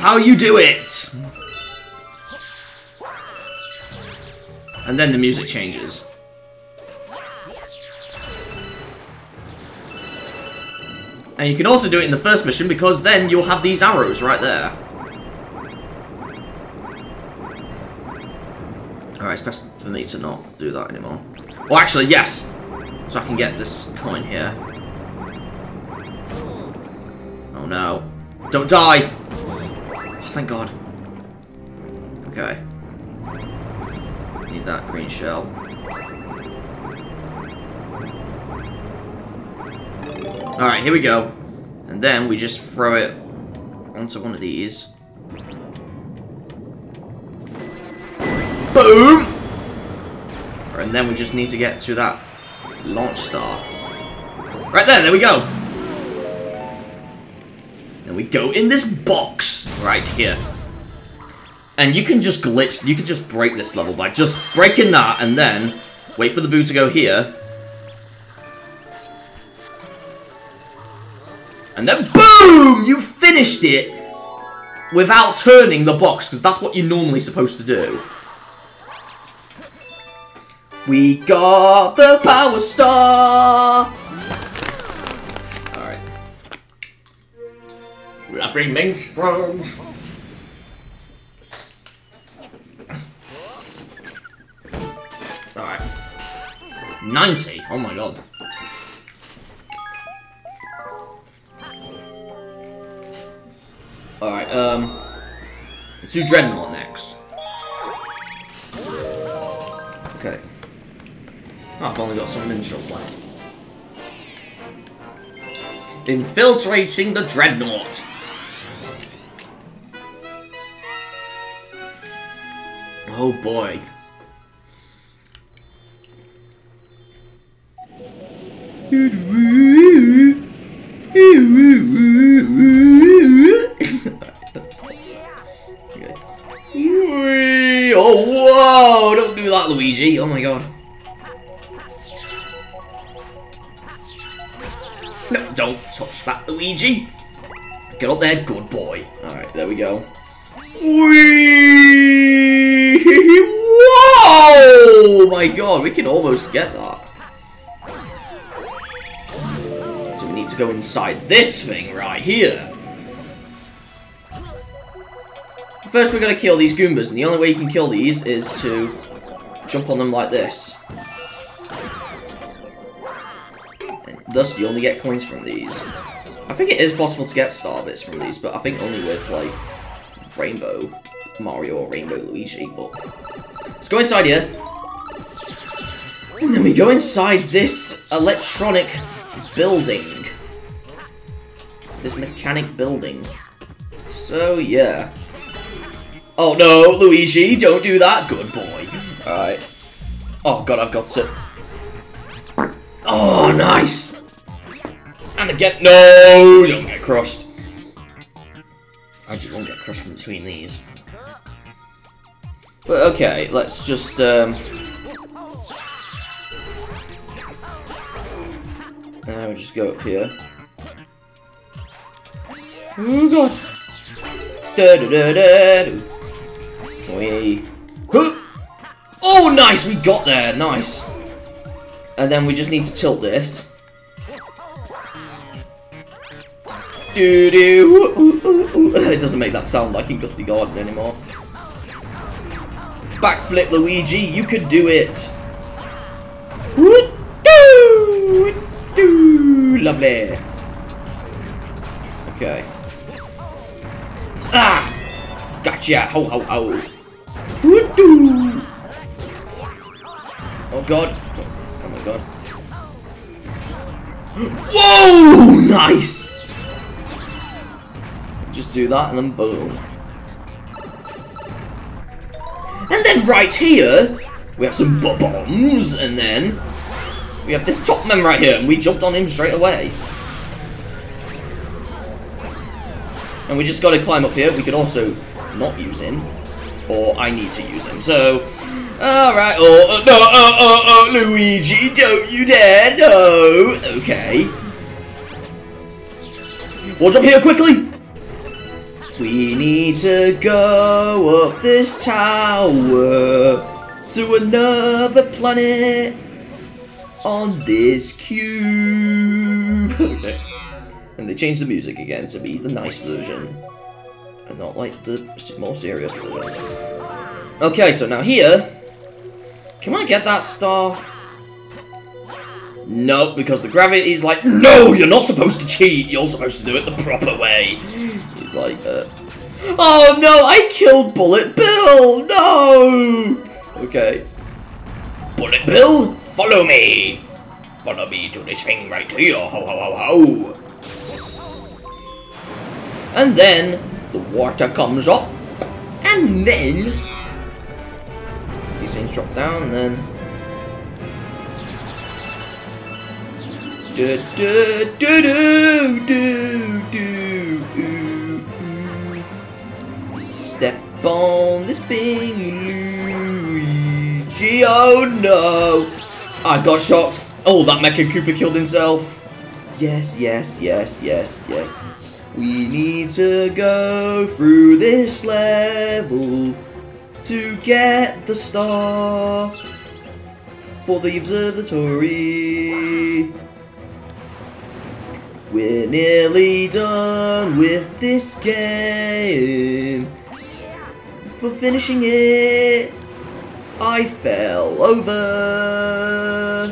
How you do it! And then the music changes. And you can also do it in the first mission because then you'll have these arrows right there. Alright, it's best for me to not do that anymore. Well, actually, yes! So I can get this coin here. Oh no. Don't die! Thank god. Okay. Need that green shell. Alright, here we go. And then we just throw it onto one of these. Boom! And then we just need to get to that launch star. Right there, there we go. We go in this box right here. And you can just glitch, you can just break this level by just breaking that and then wait for the boo to go here. And then BOOM! You finished it without turning the box, because that's what you're normally supposed to do. We got the power star! Laughing Minstrel. Alright. 90. Oh my god. Alright, um... Let's do Dreadnought next. Okay. Oh, I've only got some minstrels left. Infiltrating the Dreadnought. Oh boy. Oh, whoa! Don't do that, Luigi. Oh my god. No, don't touch that, Luigi. Get up there, good boy. Alright, there we go. Whee! Whoa! My god, we can almost get that. So we need to go inside this thing right here. First, we're going to kill these Goombas, and the only way you can kill these is to jump on them like this. And thus, you only get coins from these. I think it is possible to get star bits from these, but I think only with, like, Rainbow Mario or Rainbow Luigi, but... Let's go inside here. And then we go inside this electronic building. This mechanic building. So, yeah. Oh no, Luigi, don't do that. Good boy. Alright. Oh god, I've got to... Oh, nice! And again, no! Don't get crushed. I just won't get crushed from between these. But okay, let's just, um... Uh, we'll just go up here. Oh god! Da da da da da. Can we... Oh, nice! We got there! Nice! And then we just need to tilt this. Doo doo! Ooh, ooh, ooh. It doesn't make that sound like in Gusty Garden anymore. Backflip, Luigi! You could do it! Woo-doo! Woo-doo! Lovely! Okay. Ah! Gotcha! Ho ho ho! Woo-doo! Oh god! Oh my god! <gasps> Whoa! Nice! Just do that and then boom. And then right here, we have some bombs, and then we have this top man right here, and we jumped on him straight away. And we just gotta climb up here. We could also not use him, or I need to use him. So, alright, oh, oh, no, oh, oh, oh, Luigi, don't you dare, no. Okay. Watch up here quickly. We need to go up this tower to another planet on this cube. <laughs> okay. And they changed the music again to be the nice version and not like the more serious version. Okay, so now here, can I get that star? No, because the gravity is like, no, you're not supposed to cheat. You're supposed to do it the proper way. Like, uh, oh no, I killed Bullet Bill. No. Okay. Bullet Bill, follow me. Follow me to this thing right here. Ho ho ho ho. And then the water comes up, and then these things drop down, and then. Do do do do do do do. On this thing, Luigi. Oh no! I got shocked. Oh, that Mecha Koopa killed himself. Yes, yes, yes, yes, yes. We need to go through this level to get the star for the observatory. We're nearly done with this game. For finishing it, I fell over.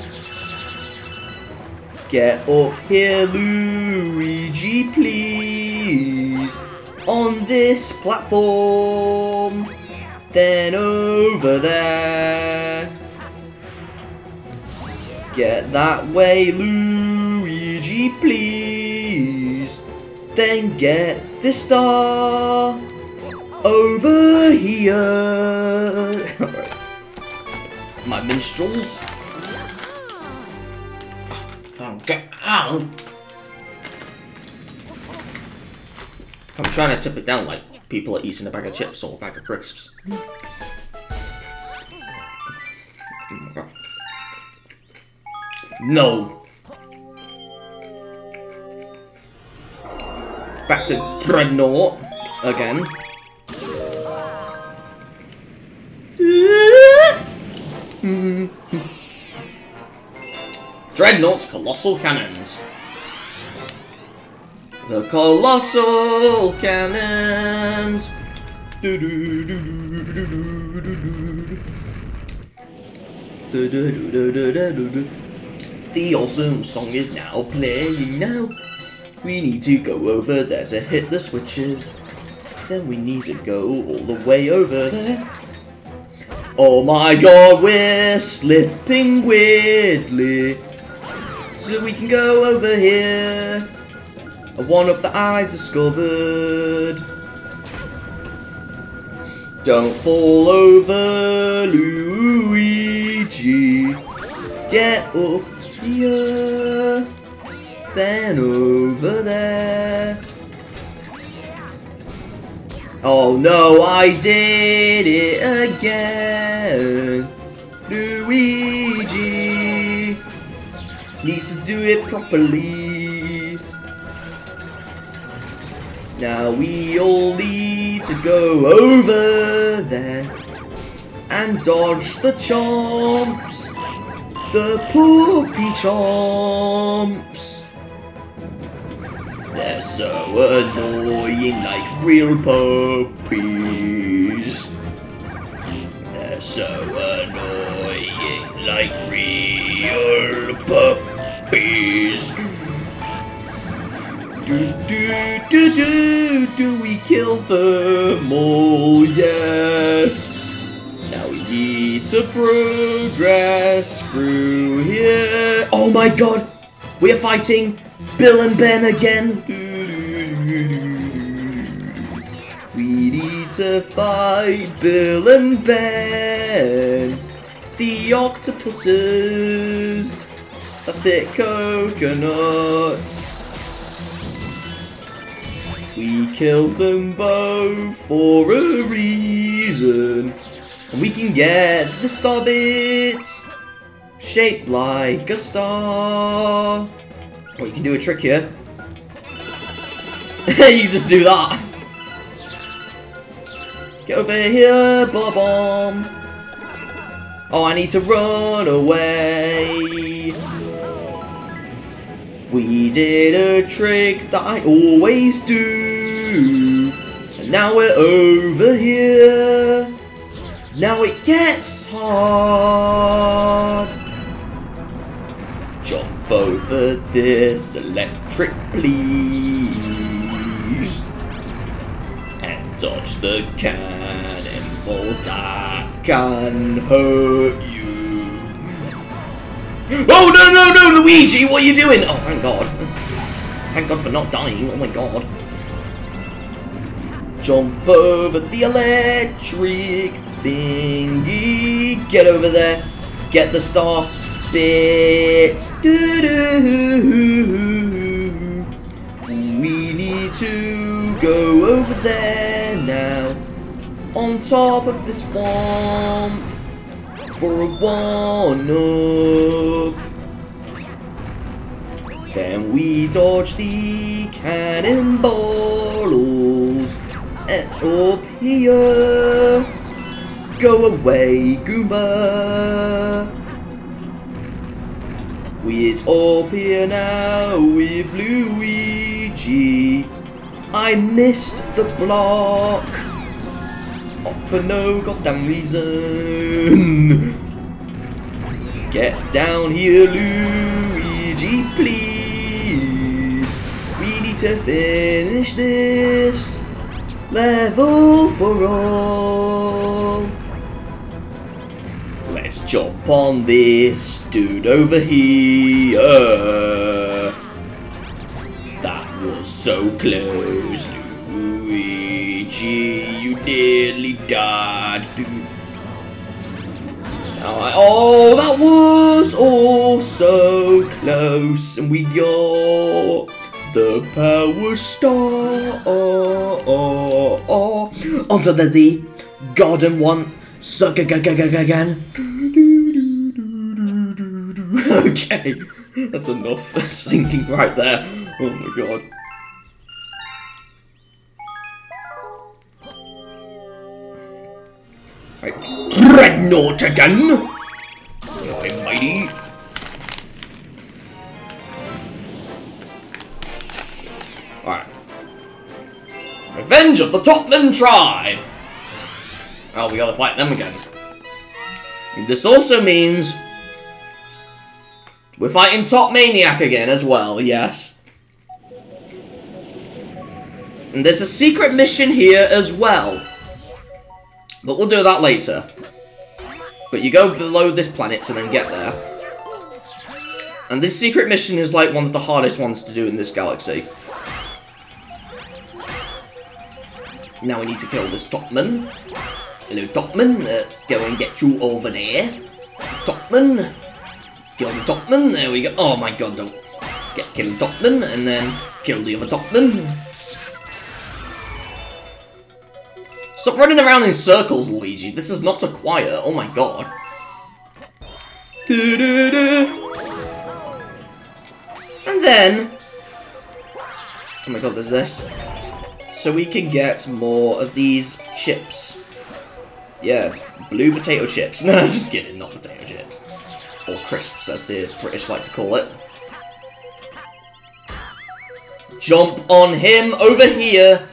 Get up here, Luigi, please. On this platform. Then over there. Get that way, Luigi, please. Then get this star over here. <laughs> My minstrels. Oh, get out. I'm trying to tip it down like people are eating a bag of chips or a bag of crisps. No. Back to Dreadnought again. Dreadnought's colossal cannons. The colossal cannons. The awesome song is now playing now. We need to go over there to hit the switches. Then we need to go all the way over there. Oh my god, we're slipping weirdly. So we can go over here. One of the I discovered. Don't fall over, Luigi. Get up here. Then over there. Oh no, I did it again. Luigi needs to do it properly. Now we all need to go over there and dodge the chomps. The poopy chomps. They're so annoying like real puppies. They're so annoying like real puppies. Do do do do do we kill them all? Yes. Now we need to progress through here. Oh my god! We are fighting Bill and Ben again. We need to fight Bill and Ben. The octopuses that spit coconuts. We killed them both for a reason. And we can get the star bits shaped like a star. Or you can do a trick here. <laughs> you can just do that. Get over here, Bob-omb. Oh, I need to run away. We did a trick that I always do. And now we're over here. Now it gets hard. Jump over this electric, please. And dodge the cannonballs that can hurt you. Oh no no no Luigi, what are you doing? Oh thank god. Thank god for not dying, oh my god. Jump over the electric thingy. Get over there. Get the star Doo-doo. We need to go over there now. On top of this swamp for a one up. Then we dodge the cannonballs and up here. Go away, Goomba. We is up here now with Luigi. I missed the block for no goddamn reason. Get down here, Luigi, please. We need to finish this level for all. Let's jump on this dude over here. That was so close, Luigi. You nearly died. Oh, oh, that was all so close, and we got the power star. Oh, oh, oh. Onto the, the garden one. Suck again. Okay, that's enough singing right there. Oh my god. Right. Dreadnought again! Oh, okay, mighty. Alright. Revenge of the Topman tribe! Oh, we gotta fight them again. This also means we're fighting Topmaniac again as well, yes. And there's a secret mission here as well. But we'll do that later. But you go below this planet to then get there. And this secret mission is like one of the hardest ones to do in this galaxy. Now we need to kill this Topman. Hello, Topman. Let's go and get you over there. Topman. Kill the Topman. There we go. Oh my god, don't get kill the Topman and then kill the other Topman. Stop running around in circles, Luigi. This is not a choir. Oh my god. And then... Oh my god, there's this. So we can get more of these chips. Yeah, blue potato chips. <laughs> No, I'm just kidding, not potato chips. Or crisps, as the British like to call it. Jump on him over here.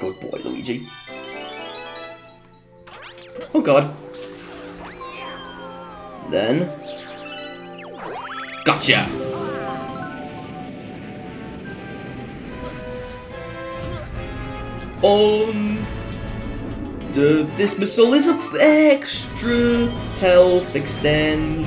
Good boy, Luigi. Oh god. Then... Gotcha! On... The, this missile is an extra health extension.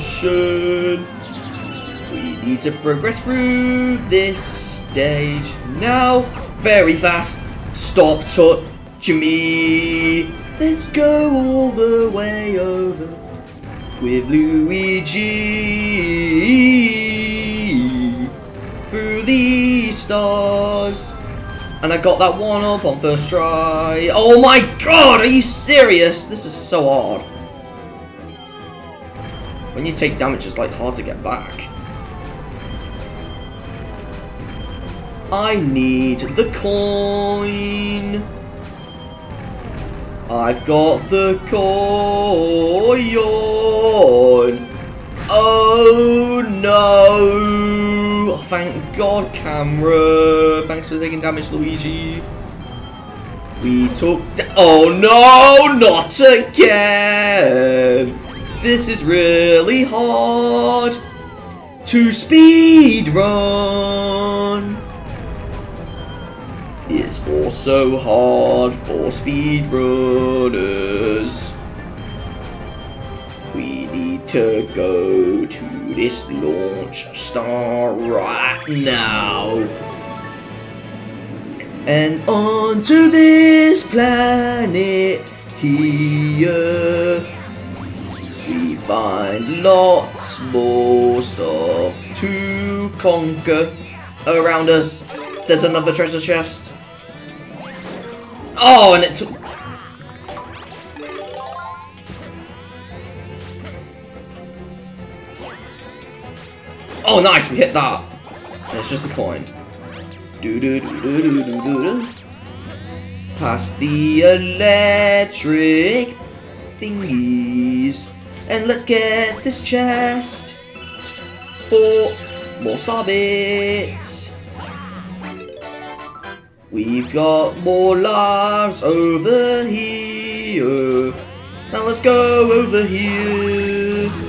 We need to progress through this stage now. Very fast. Stop touching me. Let's go all the way over with Luigi through the stars. And I got that one up on first try. Oh my god, are you serious? This is so hard. When you take damage, it's like hard to get back. I need the coin. I've got the coin. Oh no! Oh, thank God, camera. Thanks for taking damage, Luigi. We took. oh no! Not again! This is really hard to speed run. It's also hard for speedrunners. We need to go to this launch star right now. And onto this planet here. We find lots more stuff to conquer. Around us, there's another treasure chest. Oh, and it took... Oh, nice, we hit that. It's just a coin. Do do do do do do do do. The electric thingies. And let's get this chest. For more star bits. We've got more lives over here. Now let's go over here.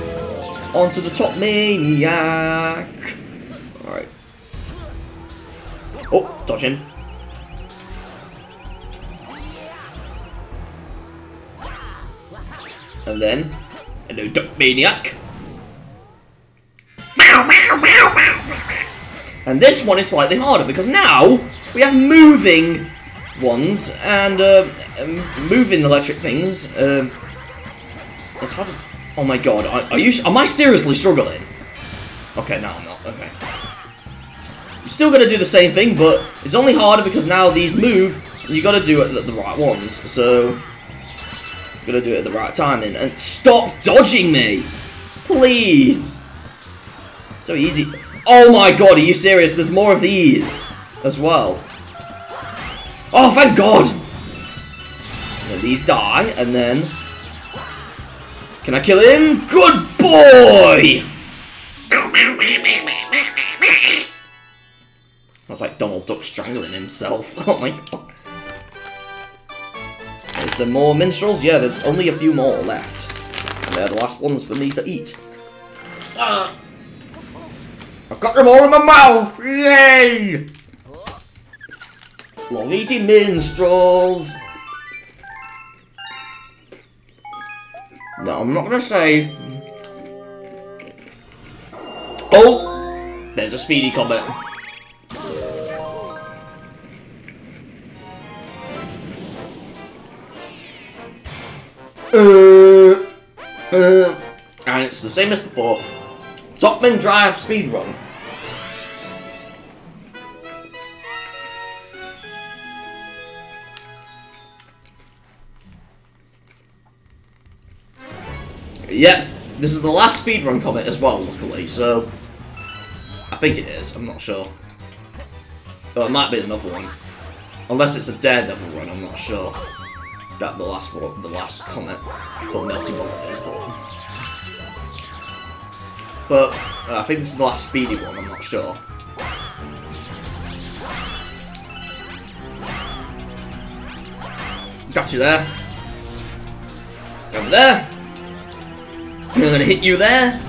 Onto the Topmaniac. Alright. Oh, dodge him. And then, hello, Topmaniac. And this one is slightly harder because now we have moving ones and uh, moving electric things. Um, it's hard to. Oh my god, are, are you? Am I seriously struggling? Okay, no, I'm not. Okay. I'm still gonna do the same thing, but it's only harder because now these move. And you gotta do it the, the right ones. So gotta do it at the right timing. And stop dodging me, please. So easy. Oh my god, are you serious? There's more of these as well. Oh, thank god! And these die, and then... Can I kill him? Good boy! That's like Donald Duck strangling himself. <laughs> Oh my god. Is there more minstrels? Yeah, there's only a few more left. And they're the last ones for me to eat. I've got them all in my mouth! Yay! Long eating minstrels! No, I'm not gonna save. Oh! There's a speedy comet. Uh, uh, and it's the same as before. Topman Tribe speedrun. Yep, this is the last speedrun comment as well, luckily, so... I think it is, I'm not sure. Oh, it might be another one. Unless it's a Daredevil run, I'm not sure. That the last one, the last comment for Melty Ball is, but... But, uh, I think this is the last speedy one, I'm not sure. Got you there. Over there. I'm gonna hit you there.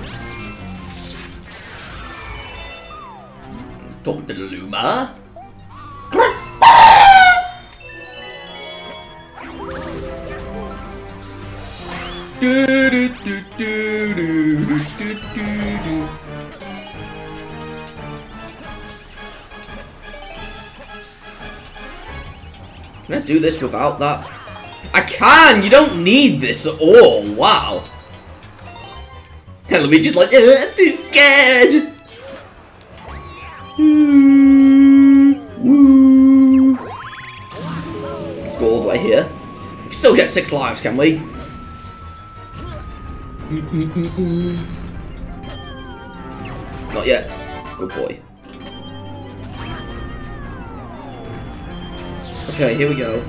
To Luma. Do, do, do, do, do, do, do, do. Can I do this without that? I can! You don't need this at all! Wow! And Luigi's like, "Uh, I'm too scared! Woo. Let's go all the way here. We can still get six lives, can we? Not yet. Good boy. Okay, here we go.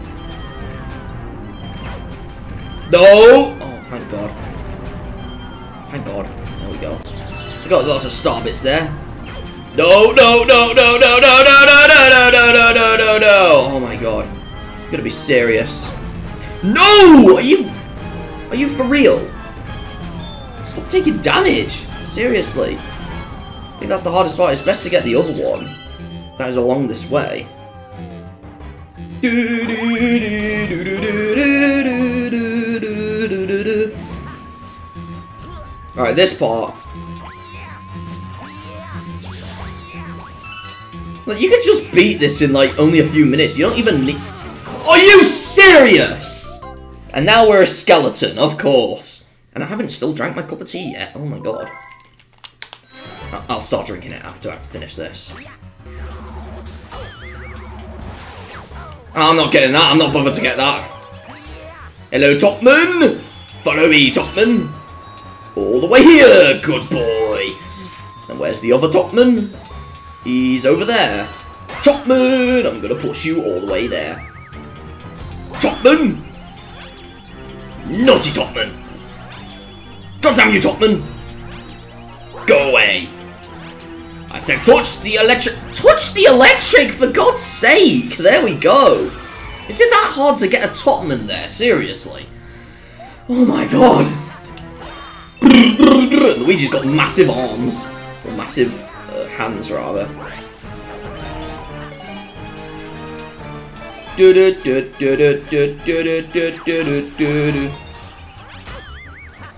No! Oh, thank God. Thank God. There we go. We got lots of star bits there. No, no, no, no, no, no, no, no, no, no, no, no, no, no, no. Oh my God. You gotta be serious. No! Are you... Are you for real? Stop taking damage. Seriously. I think that's the hardest part. It's best to get the other one. That is along this way. Alright, this part. Like, you could just beat this in, like, only a few minutes. You don't even need... Are you serious? And now we're a skeleton, of course. And I haven't still drank my cup of tea yet. Oh my god. I- I'll start drinking it after I finish this. I'm not getting that. I'm not bothered to get that. Hello, Topman. Follow me, Topman. All the way here, good boy. And where's the other Topman? He's over there. Topman, I'm gonna push you all the way there. Topman! Naughty Topman! God damn you, Topman! Go away! I said touch the electric- Touch the electric, for God's sake! There we go! Is it that hard to get a Topman there? Seriously? Oh my god! Luigi's got massive arms. Or massive uh, hands, rather.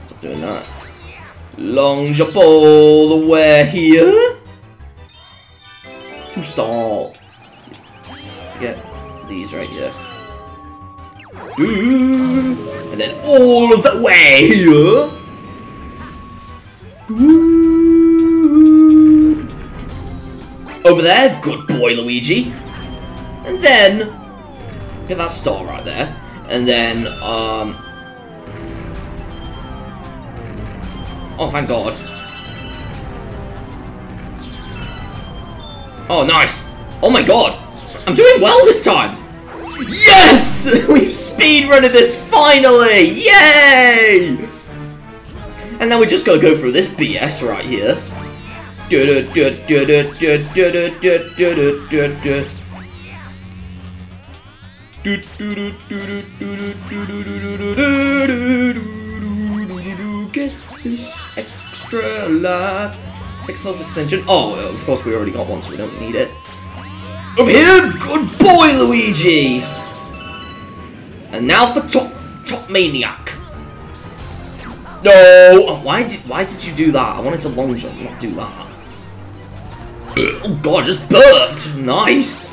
Stop doing that. Long jump all the way here. To stall. To get these right here. And then all of the way here. Over there, good boy, Luigi. And then, get that star right there. And then, um... Oh, thank God. Oh, nice. Oh my God. I'm doing well this time. Yes! <laughs> We've speedrunning this finally! Yay! And then we're just gonna go through this BS right here. Get this extra life. Extra extension. Oh, of course we already got one, so we don't need it. Over here, good boy, Luigi. And now for top top maniac. No! Why did why did you do that? I wanted to long jump, not do that. Oh god, just burped! Nice!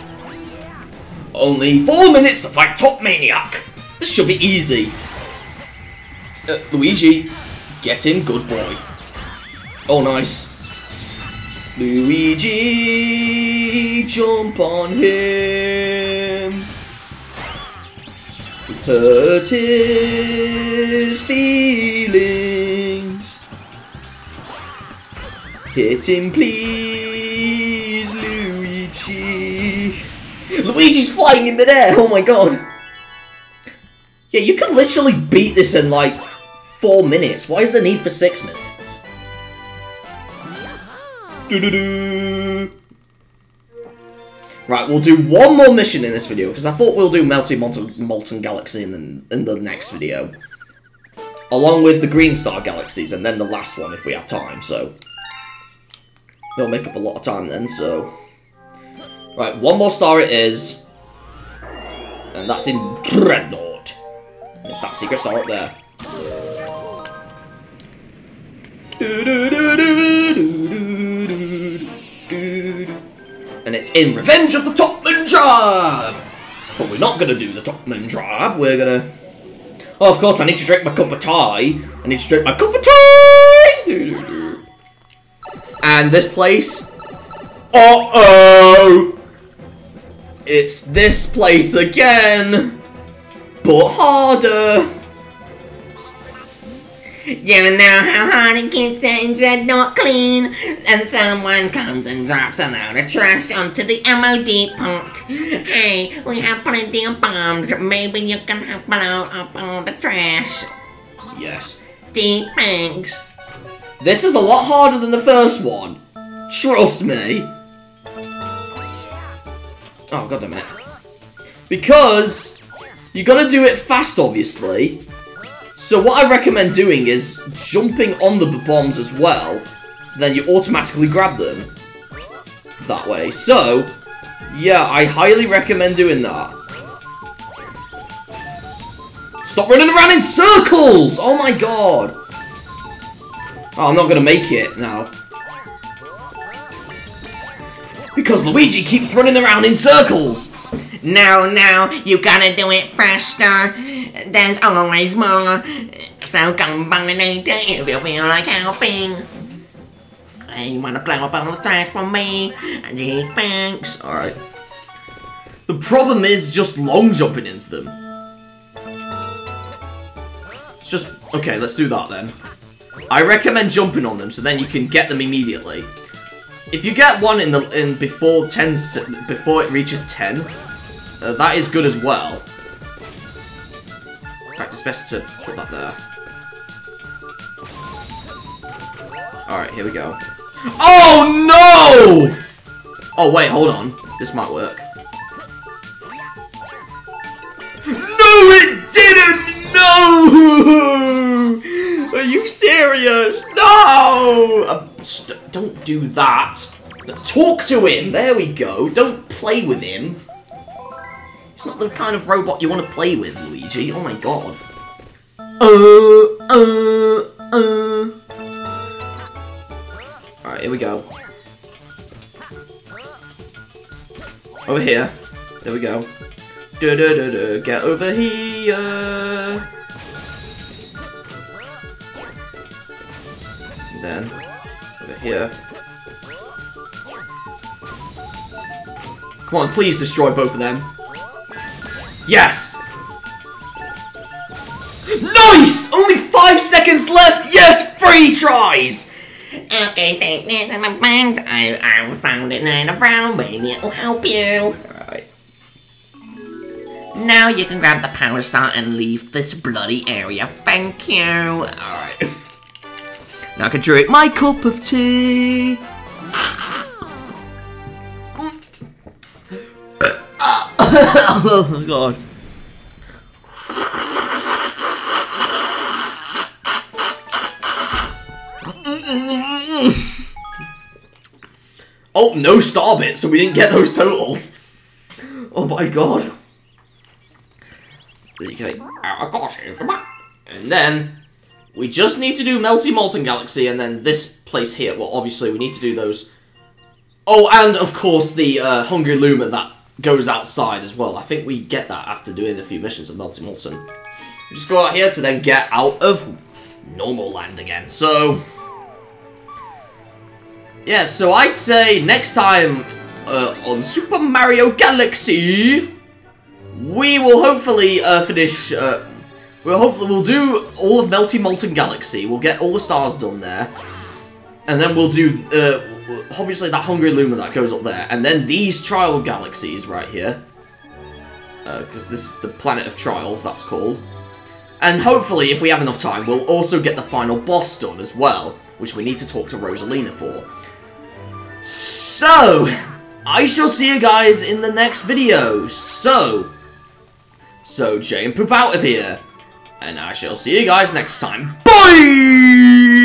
Only four minutes to fight Topmaniac! This should be easy. Uh, Luigi, get in, good boy. Oh, nice. Luigi, jump on him. Hurt his feelings. Hit him, please, Luigi. Luigi's flying in midair. Oh my god. Yeah, you could literally beat this in like four minutes. Why is the need for six minutes? Doo-doo-doo. Right, we'll do one more mission in this video because I thought we'll do Melty Molten, Molten Galaxy in the, in the next video. Along with the Green Star Galaxies and then the last one if we have time, so. It'll make up a lot of time then, so. Right, one more star it is. And that's in Dreadnought. It's that secret star up there. And it's in Revenge of the Topman Job! But we're not gonna do the Topman Job, we're gonna... Oh, of course, I need to drink my cup of tea. I need to drink my cup of tea! And this place... Uh-oh! It's this place again! But harder! You know how hard it gets to getting Dreadnought clean? And someone comes and drops a load of trash onto the MOD pot. Hey, we have plenty of bombs. Maybe you can help blow up all the trash. Yes. Deep thanks. This is a lot harder than the first one. Trust me. Oh, god damn it. Because you gotta do it fast, obviously. So what I recommend doing is jumping on the bombs as well, so then you automatically grab them that way. So, yeah, I highly recommend doing that. Stop running around in circles! Oh my god! Oh, I'm not gonna make it now. Because Luigi keeps running around in circles! No, no, you gotta do it faster. There's always more. So come by later if you feel like helping. You wanna blow up all the trash for me? Gee, thanks. Alright. The problem is just long jumping into them. It's just... Okay, let's do that then. I recommend jumping on them so then you can get them immediately. If you get one in the in before 10 before it reaches 10, uh, that is good as well. In fact, it's best to put that there. Alright, here we go. Oh no! Oh wait, hold on. This might work. No, it didn't! No! <laughs> Are you serious? No! Uh, don't do that. Talk to him. There we go. Don't play with him. He's not the kind of robot you want to play with, Luigi. Oh my god. Uh, uh, uh. Alright, here we go. Over here. There we go. Da da da da. Get over here. Then over here. Come on, please destroy both of them. Yes! Nice! Only five seconds left! Yes! Three tries! Okay, this as my thanks. I, I found it lying around. Maybe it will help you. Alright. Now you can grab the power star and leave this bloody area. Thank you. Alright. Now I can drink my cup of tea. Oh <laughs> god. Oh, no star bits, so we didn't get those totals. Oh my god. Okay. And then we just need to do Melty Molten Galaxy and then this place here. Well, obviously we need to do those. Oh, and of course the uh, Hungry Luma that goes outside as well. I think we get that after doing a few missions of Melty Molten. We just go out here to then get out of normal land again. So, yeah, so I'd say next time uh, on Super Mario Galaxy, we will hopefully uh, finish. Uh, we'll hopefully we'll do all of Melty Molten Galaxy. We'll get all the stars done there, and then we'll do uh, obviously that Hungry Luma that goes up there, and then these Trial Galaxies right here, uh, because this is the Planet of Trials. That's called. And hopefully, if we have enough time, we'll also get the final boss done as well, which we need to talk to Rosalina for. So, I shall see you guys in the next video. So, so JN Poop out of here. And I shall see you guys next time. Bye!